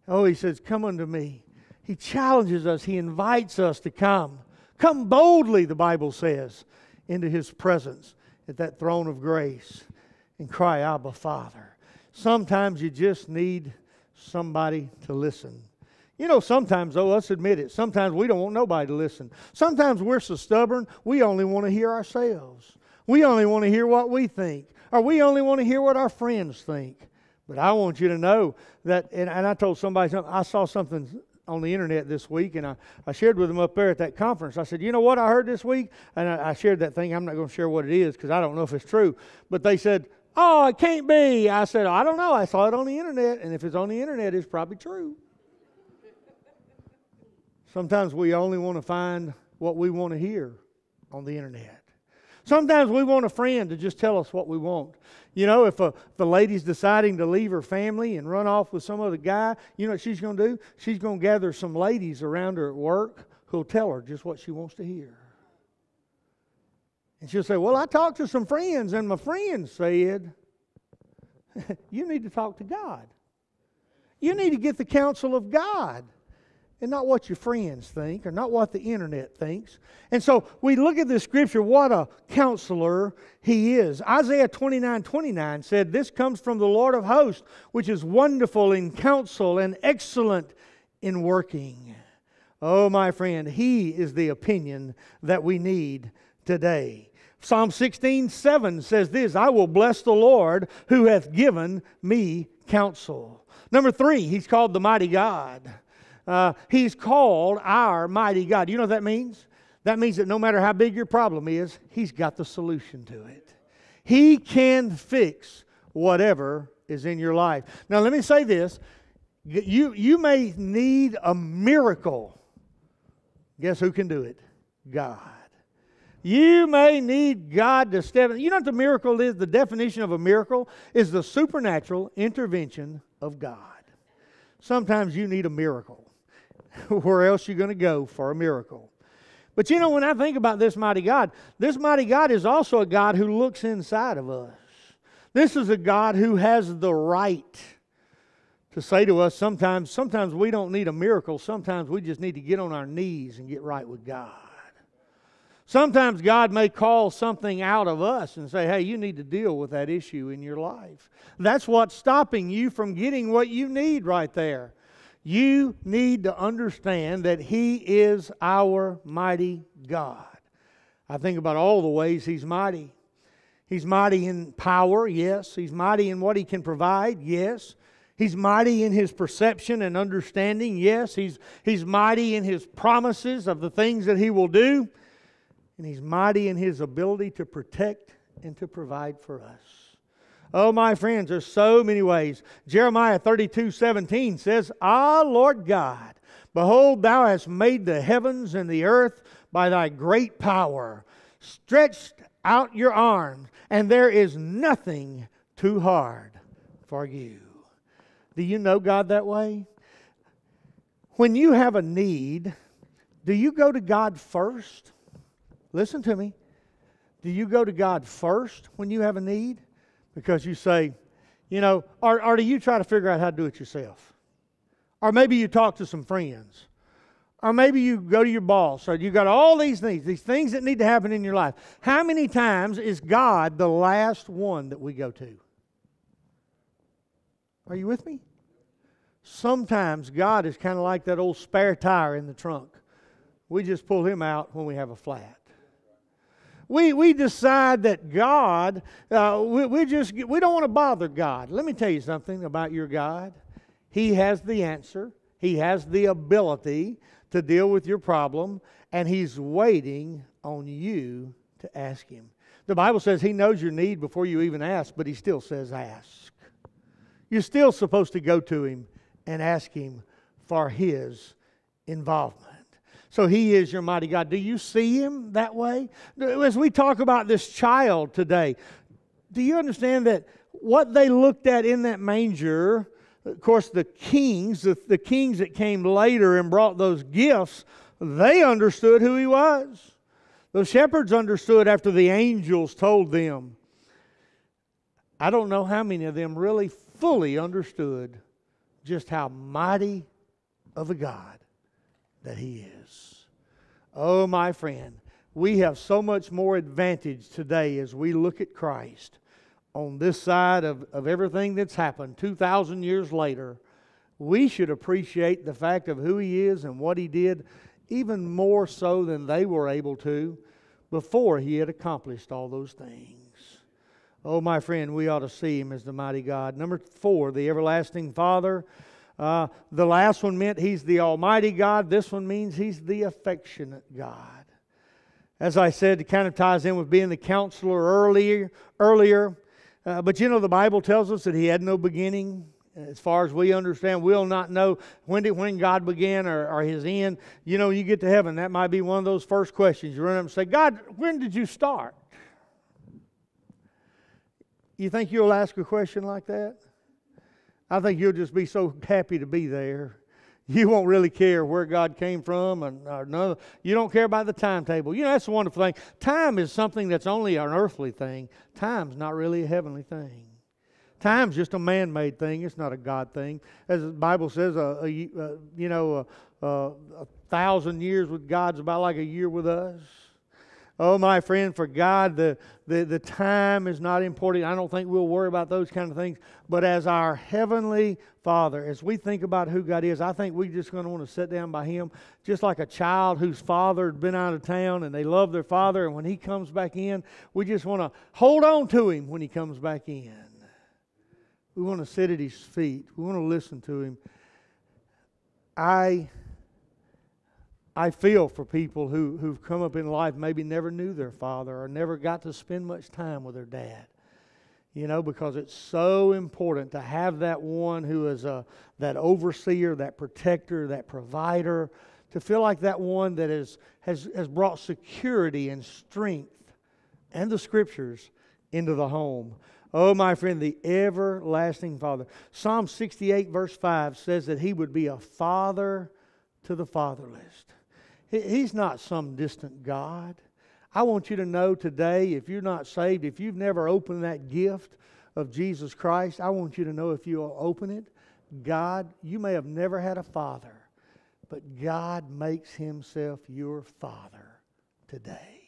Oh, he says, Come unto me. He challenges us, he invites us to come. Come boldly, the Bible says, into his presence at that throne of grace and cry, Abba, Father. Sometimes you just need somebody to listen. You know, sometimes, though, let's admit it, sometimes we don't want nobody to listen. Sometimes we're so stubborn, we only want to hear ourselves. We only want to hear what we think, or we only want to hear what our friends think. But I want you to know that, and, and I told somebody something, I saw something on the internet this week, and I, I shared with them up there at that conference. I said, You know what I heard this week? And I, I shared that thing. I'm not going to share what it is because I don't know if it's true. But they said, Oh, it can't be. I said, I don't know. I saw it on the internet, and if it's on the internet, it's probably true. Sometimes we only want to find what we want to hear on the internet. Sometimes we want a friend to just tell us what we want. You know, if a, if a lady's deciding to leave her family and run off with some other guy, you know what she's going to do? She's going to gather some ladies around her at work who'll tell her just what she wants to hear. And she'll say, Well, I talked to some friends, and my friends said, You need to talk to God. You need to get the counsel of God and not what your friends think or not what the internet thinks. And so we look at this scripture, what a counselor he is. Isaiah 29 29 said, This comes from the Lord of hosts, which is wonderful in counsel and excellent in working. Oh, my friend, he is the opinion that we need today. Psalm 16, 7 says this I will bless the Lord who hath given me counsel. Number three, he's called the mighty God. Uh, he's called our mighty God. You know what that means? That means that no matter how big your problem is, he's got the solution to it. He can fix whatever is in your life. Now, let me say this you, you may need a miracle. Guess who can do it? God. You may need God to step in. You know what the miracle is? The definition of a miracle is the supernatural intervention of God. Sometimes you need a miracle. Where else are you going to go for a miracle? But you know, when I think about this mighty God, this mighty God is also a God who looks inside of us. This is a God who has the right to say to us sometimes, sometimes we don't need a miracle. Sometimes we just need to get on our knees and get right with God. Sometimes God may call something out of us and say, hey, you need to deal with that issue in your life. That's what's stopping you from getting what you need right there. You need to understand that He is our mighty God. I think about all the ways He's mighty. He's mighty in power, yes. He's mighty in what He can provide, yes. He's mighty in his perception and understanding. Yes, he's, he's mighty in his promises of the things that he will do. And he's mighty in his ability to protect and to provide for us. Oh, my friends, there's so many ways. Jeremiah 32 17 says, Ah, Lord God, behold, thou hast made the heavens and the earth by thy great power. Stretched out your arms, and there is nothing too hard for you. Do you know God that way? When you have a need, do you go to God first? Listen to me. Do you go to God first when you have a need? Because you say, you know, or, or do you try to figure out how to do it yourself? Or maybe you talk to some friends. Or maybe you go to your boss, or you've got all these things, these things that need to happen in your life. How many times is God the last one that we go to? Are you with me? Sometimes God is kind of like that old spare tire in the trunk. We just pull him out when we have a flat. We, we decide that God, uh, we, we just, we don't want to bother God. Let me tell you something about your God. He has the answer, He has the ability to deal with your problem, and He's waiting on you to ask Him. The Bible says He knows your need before you even ask, but He still says, ask. You're still supposed to go to Him and ask Him for His involvement. So He is your mighty God. Do you see Him that way? As we talk about this child today, do you understand that what they looked at in that manger, of course, the kings, the, the kings that came later and brought those gifts, they understood who He was. The shepherds understood after the angels told them. I don't know how many of them really fully understood just how mighty of a God that He is. Oh, my friend, we have so much more advantage today as we look at Christ on this side of, of everything that's happened 2,000 years later we should appreciate the fact of who He is and what He did even more so than they were able to before He had accomplished all those things. Oh, my friend, we ought to see Him as the mighty God. Number four, the everlasting Father. Uh, the last one meant He's the Almighty God. This one means He's the affectionate God. As I said, it kind of ties in with being the counselor earlier. earlier. Uh, but you know, the Bible tells us that He had no beginning. As far as we understand, we'll not know when did when God began or, or His end. You know, you get to heaven, that might be one of those first questions. You run up and say, God, when did you start? You think you'll ask a question like that? I think you'll just be so happy to be there. You won't really care where God came from, and or you don't care about the timetable. You know that's the wonderful thing. Time is something that's only an earthly thing. Time's not really a heavenly thing. Time's just a man-made thing. It's not a God thing. As the Bible says, a, a uh, you know a, a, a thousand years with God's about like a year with us. Oh, my friend, for God, the, the, the time is not important. I don't think we'll worry about those kind of things. But as our Heavenly Father, as we think about who God is, I think we're just going to want to sit down by Him, just like a child whose father had been out of town and they love their father. And when He comes back in, we just want to hold on to Him when He comes back in. We want to sit at His feet, we want to listen to Him. I I feel for people who, who've come up in life, maybe never knew their father or never got to spend much time with their dad. You know, because it's so important to have that one who is a, that overseer, that protector, that provider, to feel like that one that is, has, has brought security and strength and the scriptures into the home. Oh, my friend, the everlasting Father. Psalm 68, verse 5 says that He would be a father to the fatherless. He's not some distant God. I want you to know today, if you're not saved, if you've never opened that gift of Jesus Christ, I want you to know if you'll open it, God, you may have never had a father, but God makes himself your father today.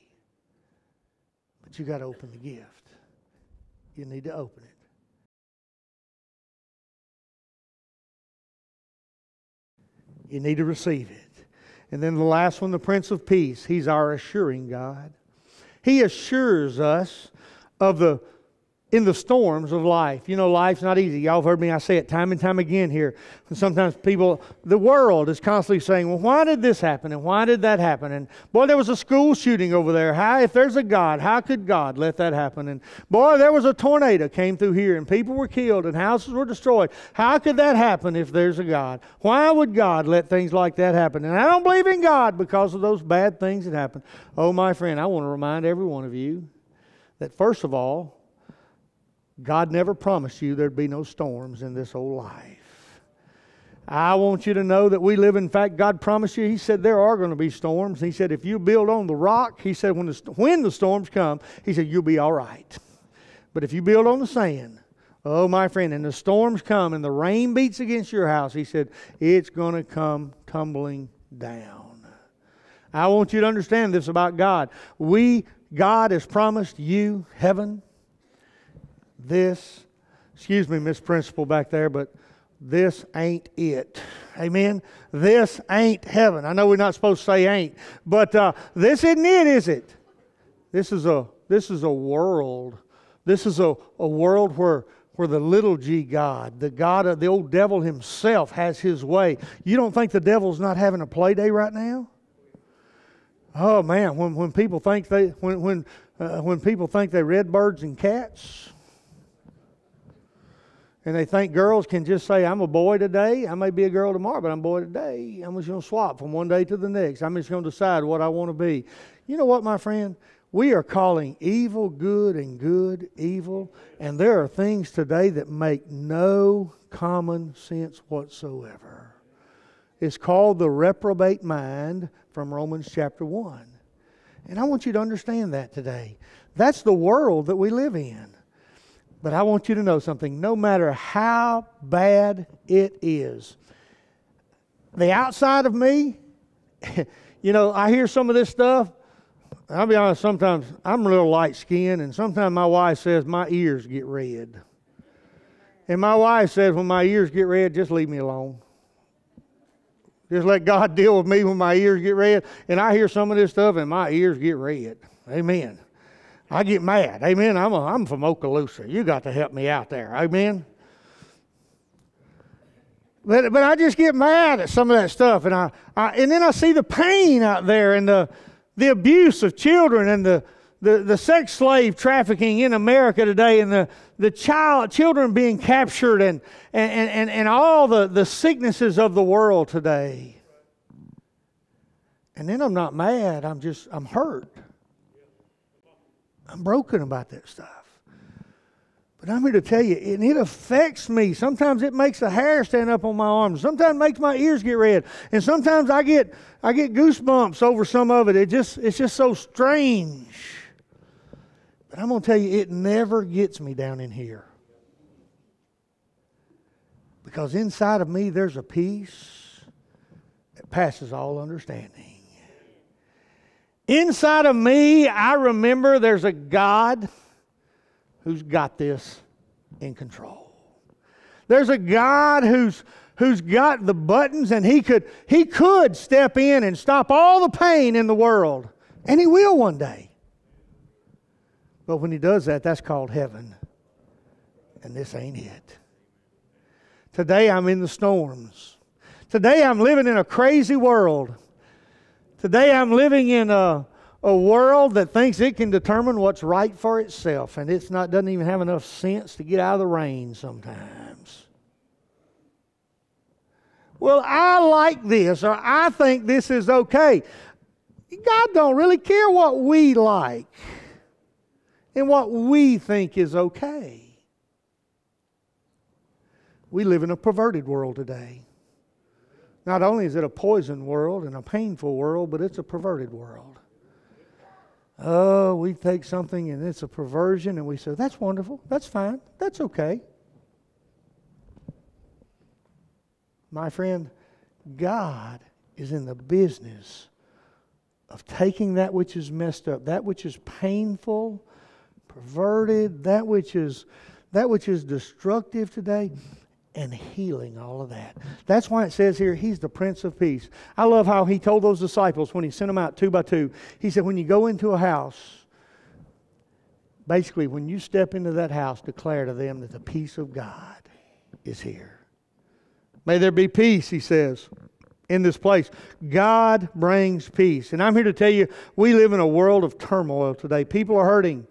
But you got to open the gift. You need to open it. You need to receive it. And then the last one, the Prince of Peace. He's our assuring God. He assures us of the in the storms of life. You know, life's not easy. Y'all have heard me, I say it time and time again here. And sometimes people, the world is constantly saying, well, why did this happen? And why did that happen? And boy, there was a school shooting over there. How, if there's a God, how could God let that happen? And boy, there was a tornado came through here and people were killed and houses were destroyed. How could that happen if there's a God? Why would God let things like that happen? And I don't believe in God because of those bad things that happen. Oh, my friend, I want to remind every one of you that first of all, God never promised you there'd be no storms in this old life. I want you to know that we live, in fact, God promised you, He said there are going to be storms. He said if you build on the rock, He said when the, when the storms come, He said you'll be all right. But if you build on the sand, oh, my friend, and the storms come and the rain beats against your house, He said it's going to come tumbling down. I want you to understand this about God. We, God has promised you heaven this, excuse me, Miss Principal back there, but this ain't it. Amen. This ain't heaven. I know we're not supposed to say ain't, but uh, this isn't it, is it? This is a this is a world. This is a, a world where where the little g God, the God of the old devil himself, has his way. You don't think the devil's not having a play day right now? Oh man, when, when people think they when when uh, when people think they read birds and cats, and they think girls can just say, I'm a boy today. I may be a girl tomorrow, but I'm a boy today. I'm just going to swap from one day to the next. I'm just going to decide what I want to be. You know what, my friend? We are calling evil good and good evil. And there are things today that make no common sense whatsoever. It's called the reprobate mind from Romans chapter 1. And I want you to understand that today. That's the world that we live in. But I want you to know something. No matter how bad it is, the outside of me, you know, I hear some of this stuff. I'll be honest, sometimes I'm a little light skinned, and sometimes my wife says my ears get red. And my wife says, when my ears get red, just leave me alone. Just let God deal with me when my ears get red. And I hear some of this stuff and my ears get red. Amen. I get mad. Amen. I'm, a, I'm from Okaloosa. You got to help me out there. Amen. But, but I just get mad at some of that stuff. And, I, I, and then I see the pain out there and the, the abuse of children and the, the, the sex slave trafficking in America today and the, the child, children being captured and, and, and, and all the, the sicknesses of the world today. And then I'm not mad, I'm just, I'm hurt. I'm broken about that stuff. But I'm here to tell you, and it affects me. Sometimes it makes the hair stand up on my arms. Sometimes it makes my ears get red. And sometimes I get I get goosebumps over some of it. It just it's just so strange. But I'm going to tell you, it never gets me down in here. Because inside of me, there's a peace that passes all understanding. Inside of me, I remember there's a God who's got this in control. There's a God who's who's got the buttons and he could he could step in and stop all the pain in the world and he will one day. But when he does that, that's called heaven. And this ain't it. Today I'm in the storms. Today I'm living in a crazy world. Today I'm living in a, a world that thinks it can determine what's right for itself, and it's not doesn't even have enough sense to get out of the rain sometimes. Well, I like this, or I think this is okay. God don't really care what we like and what we think is okay. We live in a perverted world today. Not only is it a poison world and a painful world, but it's a perverted world. Oh, we take something and it's a perversion and we say, that's wonderful, that's fine, that's okay. My friend, God is in the business of taking that which is messed up, that which is painful, perverted, that which is that which is destructive today, and healing all of that. That's why it says here, He's the Prince of Peace. I love how He told those disciples when He sent them out two by two. He said, When you go into a house, basically, when you step into that house, declare to them that the peace of God is here. May there be peace, He says. In this place, God brings peace. And I'm here to tell you, we live in a world of turmoil today. People are hurting.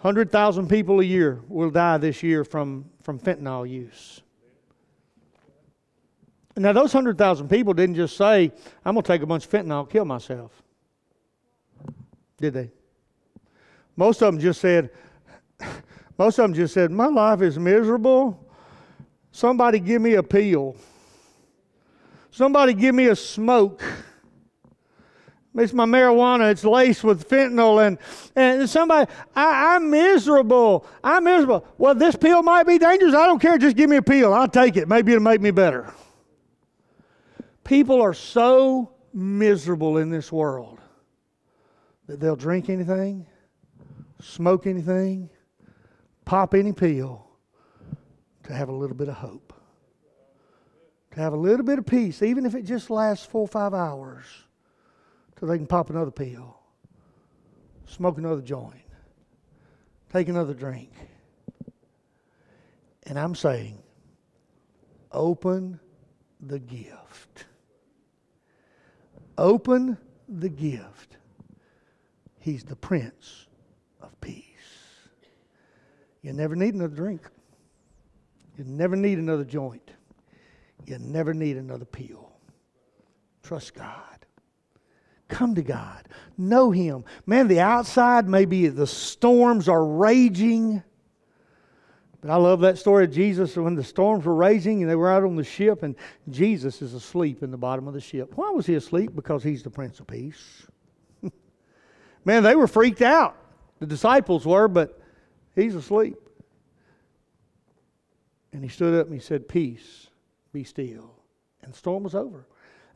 100,000 people a year will die this year from, from fentanyl use. Now, those 100,000 people didn't just say, I'm going to take a bunch of fentanyl, kill myself. Did they? Most of them just said, most of them just said, My life is miserable. Somebody give me a pill. Somebody give me a smoke. It's my marijuana. It's laced with fentanyl. And, and somebody, I, I'm miserable. I'm miserable. Well, this pill might be dangerous. I don't care. Just give me a pill. I'll take it. Maybe it'll make me better. People are so miserable in this world that they'll drink anything, smoke anything, pop any pill to have a little bit of hope, to have a little bit of peace, even if it just lasts four or five hours so they can pop another pill, smoke another joint, take another drink. And I'm saying, open the gift. Open the gift. He's the Prince of Peace. You never need another drink. You never need another joint. You never need another pill. Trust God. Come to God. Know Him. Man, the outside, maybe the storms are raging. But I love that story of Jesus when the storms were raging and they were out on the ship, and Jesus is asleep in the bottom of the ship. Why was he asleep? Because he's the Prince of Peace. Man, they were freaked out. The disciples were, but he's asleep. And he stood up and he said, Peace, be still. And the storm was over.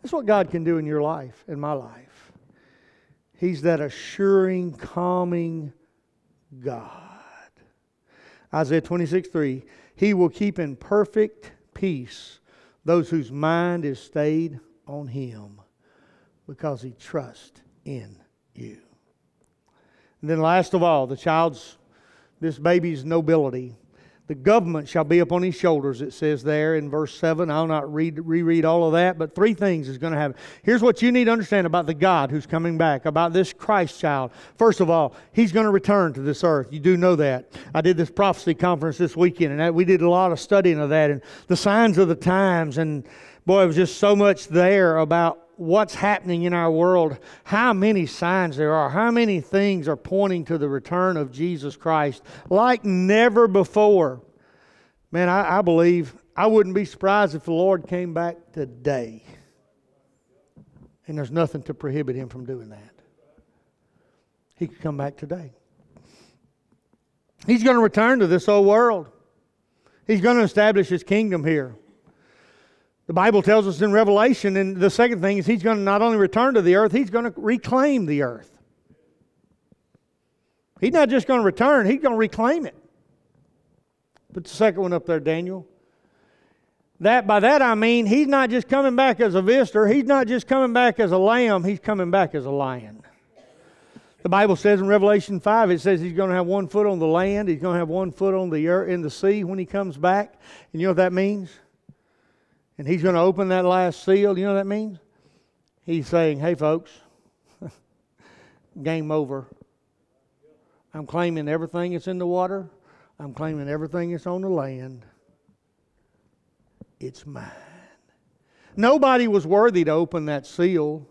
That's what God can do in your life, in my life. He's that assuring, calming God. Isaiah 26, 3. He will keep in perfect peace those whose mind is stayed on Him because he trusts in you. And then, last of all, the child's, this baby's nobility. The government shall be upon his shoulders, it says there in verse 7. I'll not read, reread all of that, but three things is going to happen. Here's what you need to understand about the God who's coming back, about this Christ child. First of all, he's going to return to this earth. You do know that. I did this prophecy conference this weekend, and that, we did a lot of studying of that and the signs of the times. And boy, it was just so much there about what's happening in our world, how many signs there are, how many things are pointing to the return of Jesus Christ like never before. Man, I, I believe I wouldn't be surprised if the Lord came back today. And there's nothing to prohibit him from doing that. He could come back today. He's going to return to this old world. He's going to establish his kingdom here. The Bible tells us in Revelation, and the second thing is he's going to not only return to the earth, he's going to reclaim the earth. He's not just going to return, he's going to reclaim it. Put the second one up there, Daniel. That by that I mean he's not just coming back as a visitor, he's not just coming back as a lamb, he's coming back as a lion. The Bible says in Revelation 5, it says he's going to have one foot on the land, he's going to have one foot on the earth, in the sea when he comes back. And you know what that means? And he's going to open that last seal. You know what that means? He's saying, hey, folks, game over. I'm claiming everything that's in the water, I'm claiming everything that's on the land. It's mine. Nobody was worthy to open that seal.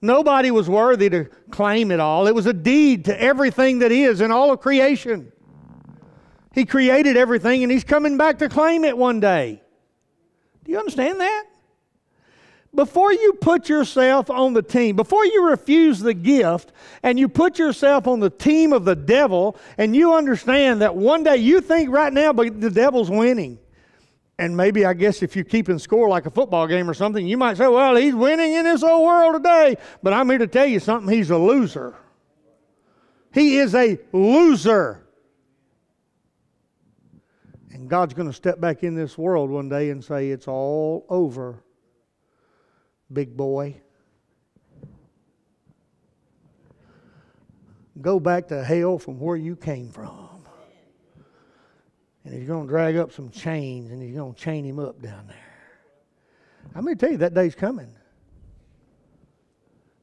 Nobody was worthy to claim it all. It was a deed to everything that is in all of creation. He created everything and He's coming back to claim it one day. Do you understand that? Before you put yourself on the team, before you refuse the gift and you put yourself on the team of the devil and you understand that one day you think right now but the devil's winning. And maybe I guess if you keep keeping score like a football game or something, you might say, well, he's winning in this old world today. But I'm here to tell you something, he's a loser. He is a loser. God's going to step back in this world one day and say, It's all over, big boy. Go back to hell from where you came from. And he's going to drag up some chains and he's going to chain him up down there. I'm going to tell you, that day's coming.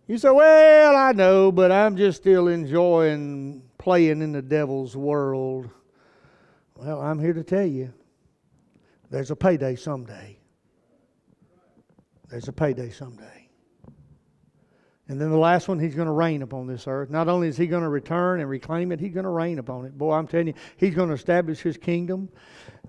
You say, Well, I know, but I'm just still enjoying playing in the devil's world. Well, I'm here to tell you there's a payday someday. There's a payday someday. And then the last one, he's going to reign upon this earth. Not only is he going to return and reclaim it, he's going to reign upon it. Boy, I'm telling you, he's going to establish his kingdom.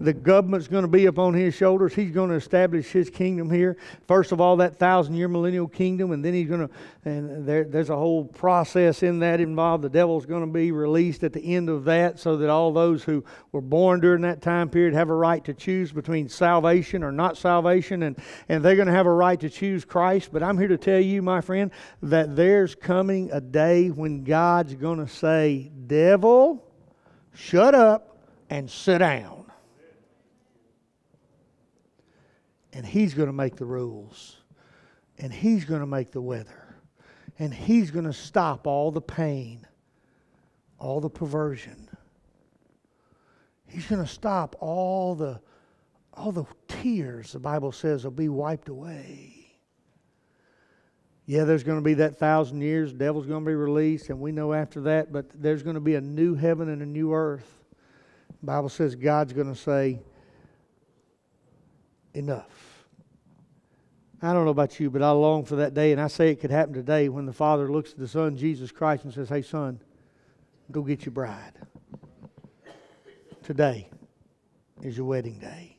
The government's going to be upon his shoulders. He's going to establish his kingdom here. First of all, that thousand year millennial kingdom, and then he's going to, and there, there's a whole process in that involved. The devil's going to be released at the end of that so that all those who were born during that time period have a right to choose between salvation or not salvation, and, and they're going to have a right to choose Christ. But I'm here to tell you, my friend, that there's coming a day when God's going to say, Devil, shut up and sit down. And He's going to make the rules, and He's going to make the weather, and He's going to stop all the pain, all the perversion. He's going to stop all the all the tears the Bible says will be wiped away. Yeah, there's going to be that thousand years, the devil's going to be released, and we know after that, but there's going to be a new heaven and a new earth. The Bible says God's going to say, enough. I don't know about you, but I long for that day, and I say it could happen today when the Father looks at the Son, Jesus Christ, and says, Hey, son, go get your bride. Today is your wedding day.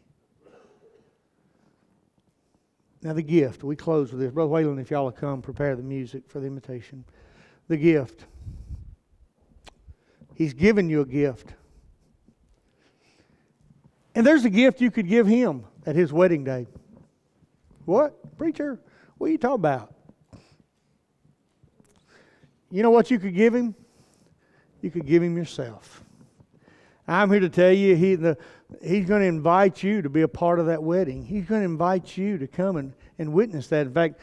Now, the gift. We close with this. Brother Whalen, if y'all will come, prepare the music for the invitation. The gift. He's given you a gift. And there's a gift you could give him at his wedding day. What? Preacher, what are you talking about? You know what you could give him? You could give him yourself. I'm here to tell you, he, the, he's going to invite you to be a part of that wedding. He's going to invite you to come and, and witness that. In fact,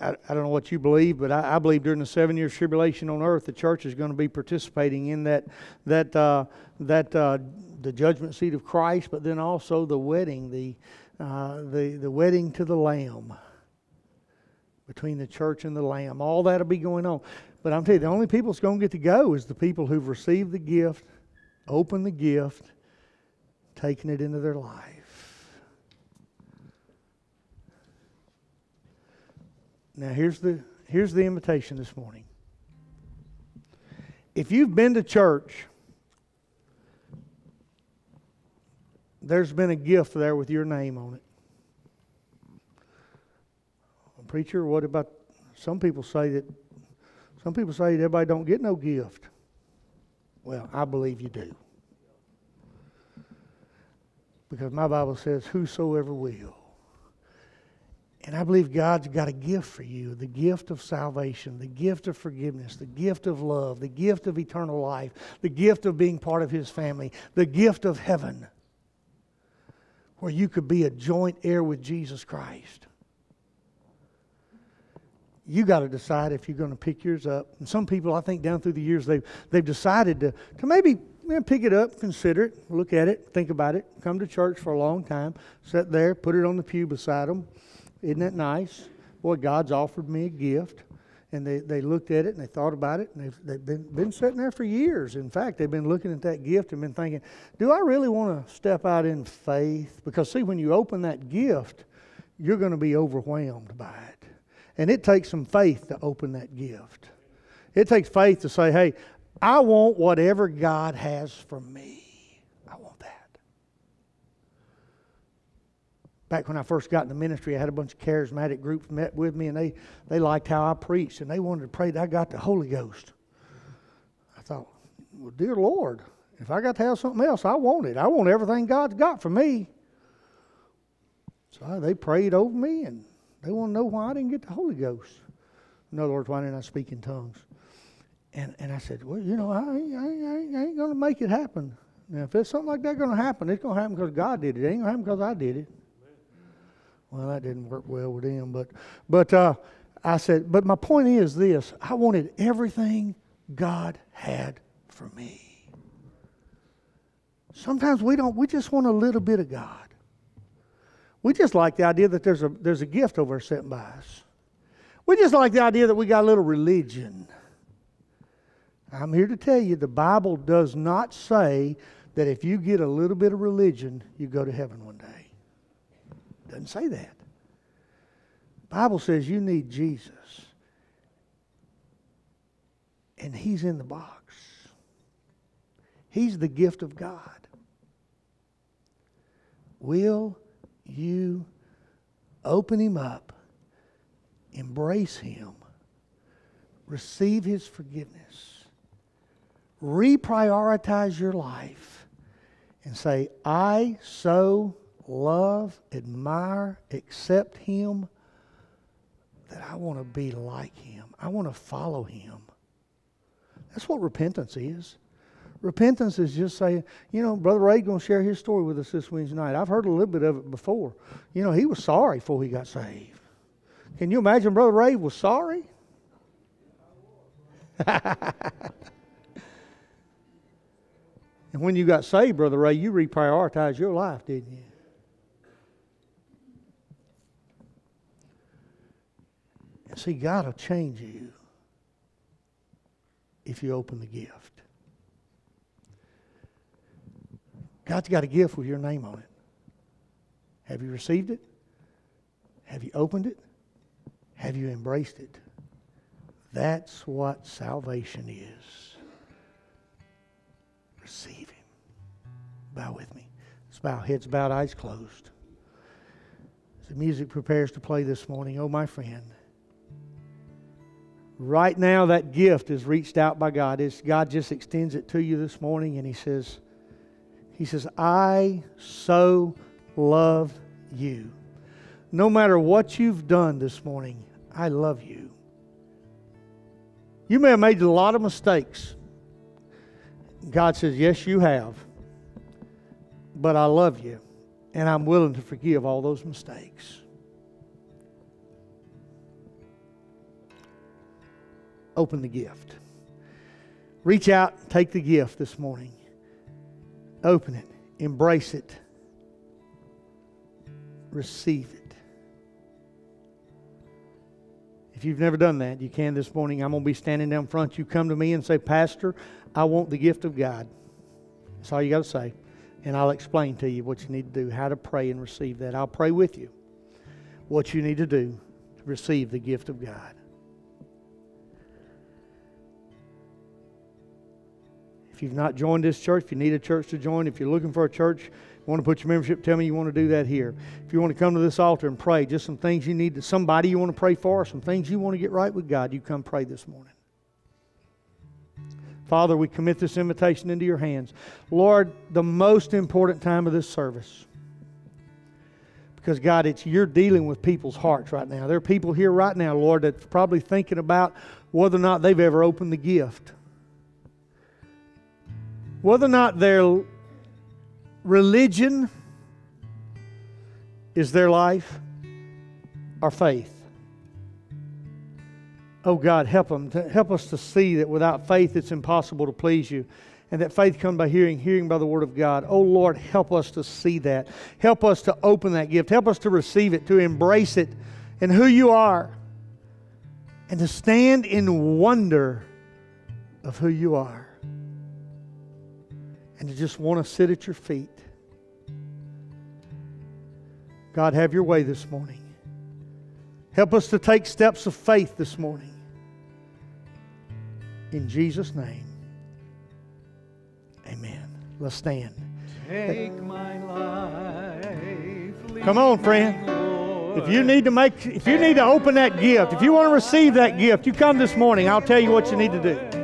I, I don't know what you believe, but I, I believe during the seven years tribulation on earth, the church is going to be participating in that that uh, that uh, the judgment seat of Christ, but then also the wedding, the uh, the the wedding to the Lamb between the church and the Lamb. All that'll be going on. But I'm telling you, the only people that's going to get to go is the people who've received the gift, opened the gift, taken it into their life. Now here's the here's the invitation this morning. If you've been to church, there's been a gift there with your name on it. Preacher, what about some people say that some people say that everybody don't get no gift. Well, I believe you do. Because my Bible says, Whosoever will. And I believe God's got a gift for you the gift of salvation, the gift of forgiveness, the gift of love, the gift of eternal life, the gift of being part of His family, the gift of heaven, where you could be a joint heir with Jesus Christ. You got to decide if you're going to pick yours up. And some people, I think, down through the years, they've, they've decided to, to maybe you know, pick it up, consider it, look at it, think about it, come to church for a long time, sit there, put it on the pew beside them isn't that nice? Boy, God's offered me a gift. And they, they looked at it and they thought about it and they've, they've been, been sitting there for years. In fact, they've been looking at that gift and been thinking, do I really want to step out in faith? Because, see, when you open that gift, you're going to be overwhelmed by it. And it takes some faith to open that gift. It takes faith to say, hey, I want whatever God has for me. Back when I first got in the ministry, I had a bunch of charismatic groups met with me, and they, they liked how I preached, and they wanted to pray that I got the Holy Ghost. I thought, well, dear Lord, if I got to have something else, I want it. I want everything God's got for me. So they prayed over me, and they want to know why I didn't get the Holy Ghost. In other words, why didn't I speak in tongues? And, and I said, well, you know, I, I, I, I ain't going to make it happen. Now, if it's something like that going to happen, it's going to happen because God did it. It ain't going to happen because I did it. Well, that didn't work well with him, but but uh, I said, but my point is this: I wanted everything God had for me. Sometimes we don't. We just want a little bit of God. We just like the idea that there's a there's a gift over sitting by us. We just like the idea that we got a little religion. I'm here to tell you the Bible does not say that if you get a little bit of religion, you go to heaven one day. Doesn't say that. The Bible says you need Jesus. And he's in the box. He's the gift of God. Will you open him up, embrace him, receive his forgiveness, reprioritize your life, and say, I so love, admire, accept Him, that I want to be like Him. I want to follow Him. That's what repentance is. Repentance is just saying, you know, Brother Ray going to share his story with us this Wednesday night. I've heard a little bit of it before. You know, he was sorry before he got saved. Can you imagine Brother Ray was sorry? and when you got saved, Brother Ray, you reprioritized your life, didn't you? And see, God will change you if you open the gift. God's got a gift with your name on it. Have you received it? Have you opened it? Have you embraced it? That's what salvation is. Receive Him. Bow with me. Let's bow, heads bowed, eyes closed. As the music prepares to play this morning, oh, my friend. Right now, that gift is reached out by God. It's, God just extends it to you this morning, and He says, He says, I so love you. No matter what you've done this morning, I love you. You may have made a lot of mistakes. God says, Yes, you have. But I love you, and I'm willing to forgive all those mistakes. Open the gift. Reach out, take the gift this morning. Open it, embrace it, receive it. If you've never done that, you can this morning. I'm going to be standing down front. You come to me and say, Pastor, I want the gift of God. That's all you got to say. And I'll explain to you what you need to do, how to pray and receive that. I'll pray with you what you need to do to receive the gift of God. If you've not joined this church, if you need a church to join, if you're looking for a church, want to put your membership, tell me you want to do that here. If you want to come to this altar and pray, just some things you need to, somebody you want to pray for, some things you want to get right with God, you come pray this morning. Father, we commit this invitation into your hands. Lord, the most important time of this service. Because, God, it's you're dealing with people's hearts right now. There are people here right now, Lord, that's probably thinking about whether or not they've ever opened the gift. Whether or not their religion is their life or faith. Oh God, help them. To help us to see that without faith it's impossible to please you. And that faith comes by hearing, hearing by the word of God. Oh Lord, help us to see that. Help us to open that gift. Help us to receive it, to embrace it and who you are. And to stand in wonder of who you are. And to just want to sit at your feet. God, have your way this morning. Help us to take steps of faith this morning. In Jesus' name, amen. Let's stand. Take my life. Come on, friend. If you need to make, if you need to open that gift, if you want to receive that gift, you come this morning. I'll tell you what you need to do.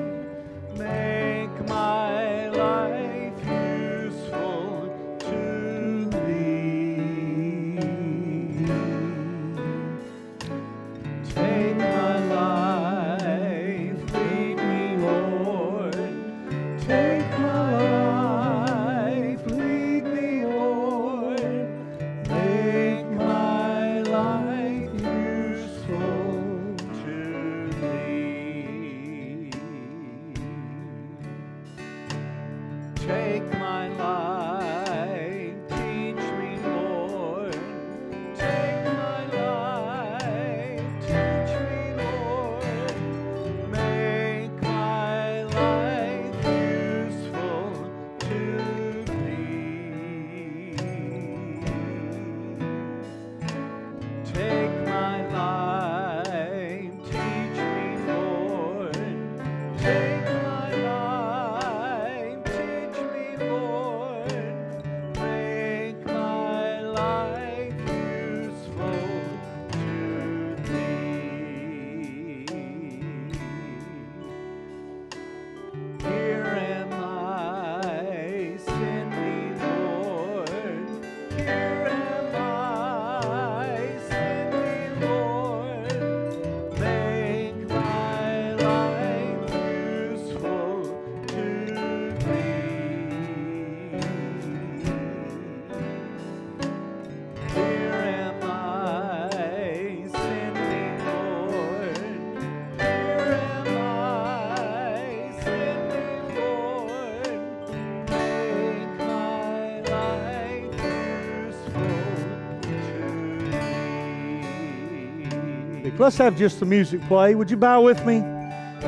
Let's have just the music play. Would you bow with me?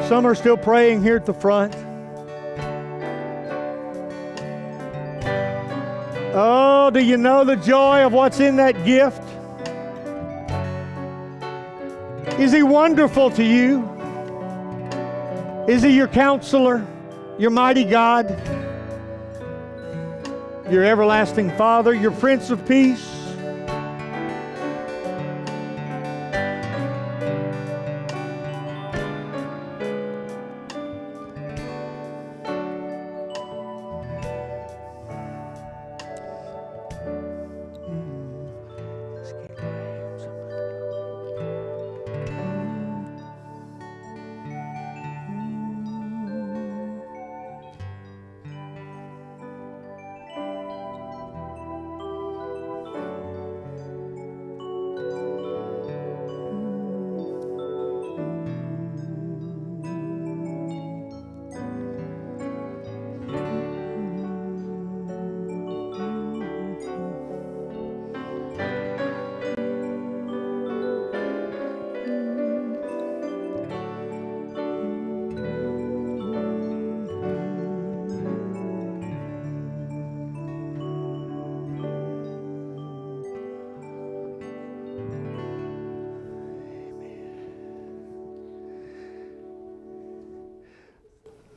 Some are still praying here at the front. Oh, do you know the joy of what's in that gift? Is He wonderful to you? Is He your counselor, your mighty God, your everlasting Father, your Prince of Peace?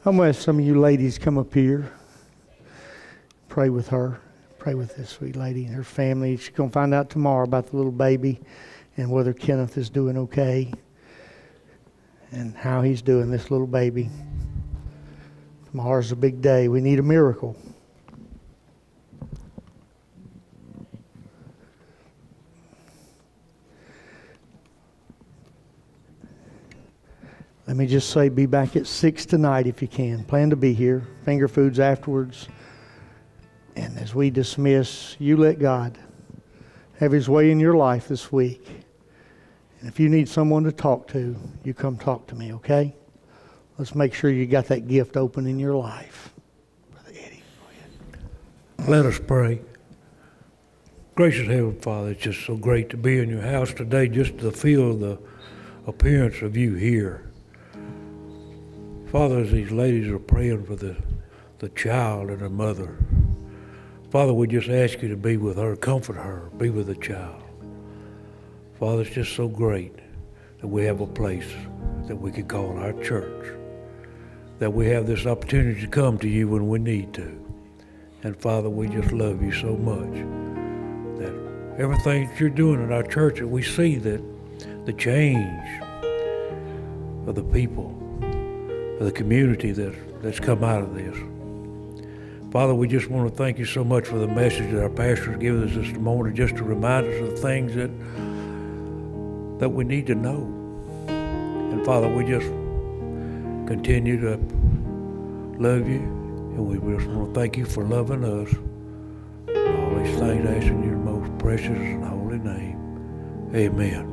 I'm going to ask some of you ladies come up here. Pray with her. Pray with this sweet lady and her family. She's going to find out tomorrow about the little baby and whether Kenneth is doing okay and how he's doing, this little baby. Tomorrow's a big day. We need a miracle. Just say, be back at 6 tonight if you can. Plan to be here. Finger foods afterwards. And as we dismiss, you let God have His way in your life this week. And if you need someone to talk to, you come talk to me, okay? Let's make sure you got that gift open in your life. Brother Eddie, Let us pray. Gracious Heavenly Father, it's just so great to be in your house today, just to feel the appearance of you here. Father, as these ladies are praying for the, the child and her mother, Father, we just ask you to be with her, comfort her, be with the child. Father, it's just so great that we have a place that we can call our church, that we have this opportunity to come to you when we need to. And Father, we just love you so much that everything that you're doing in our church, that we see that the change of the people, the community that, that's come out of this. Father, we just want to thank you so much for the message that our pastor has given us this morning, just to remind us of things that that we need to know. And Father, we just continue to love you, and we just want to thank you for loving us. All these things I ask in your most precious and holy name. Amen.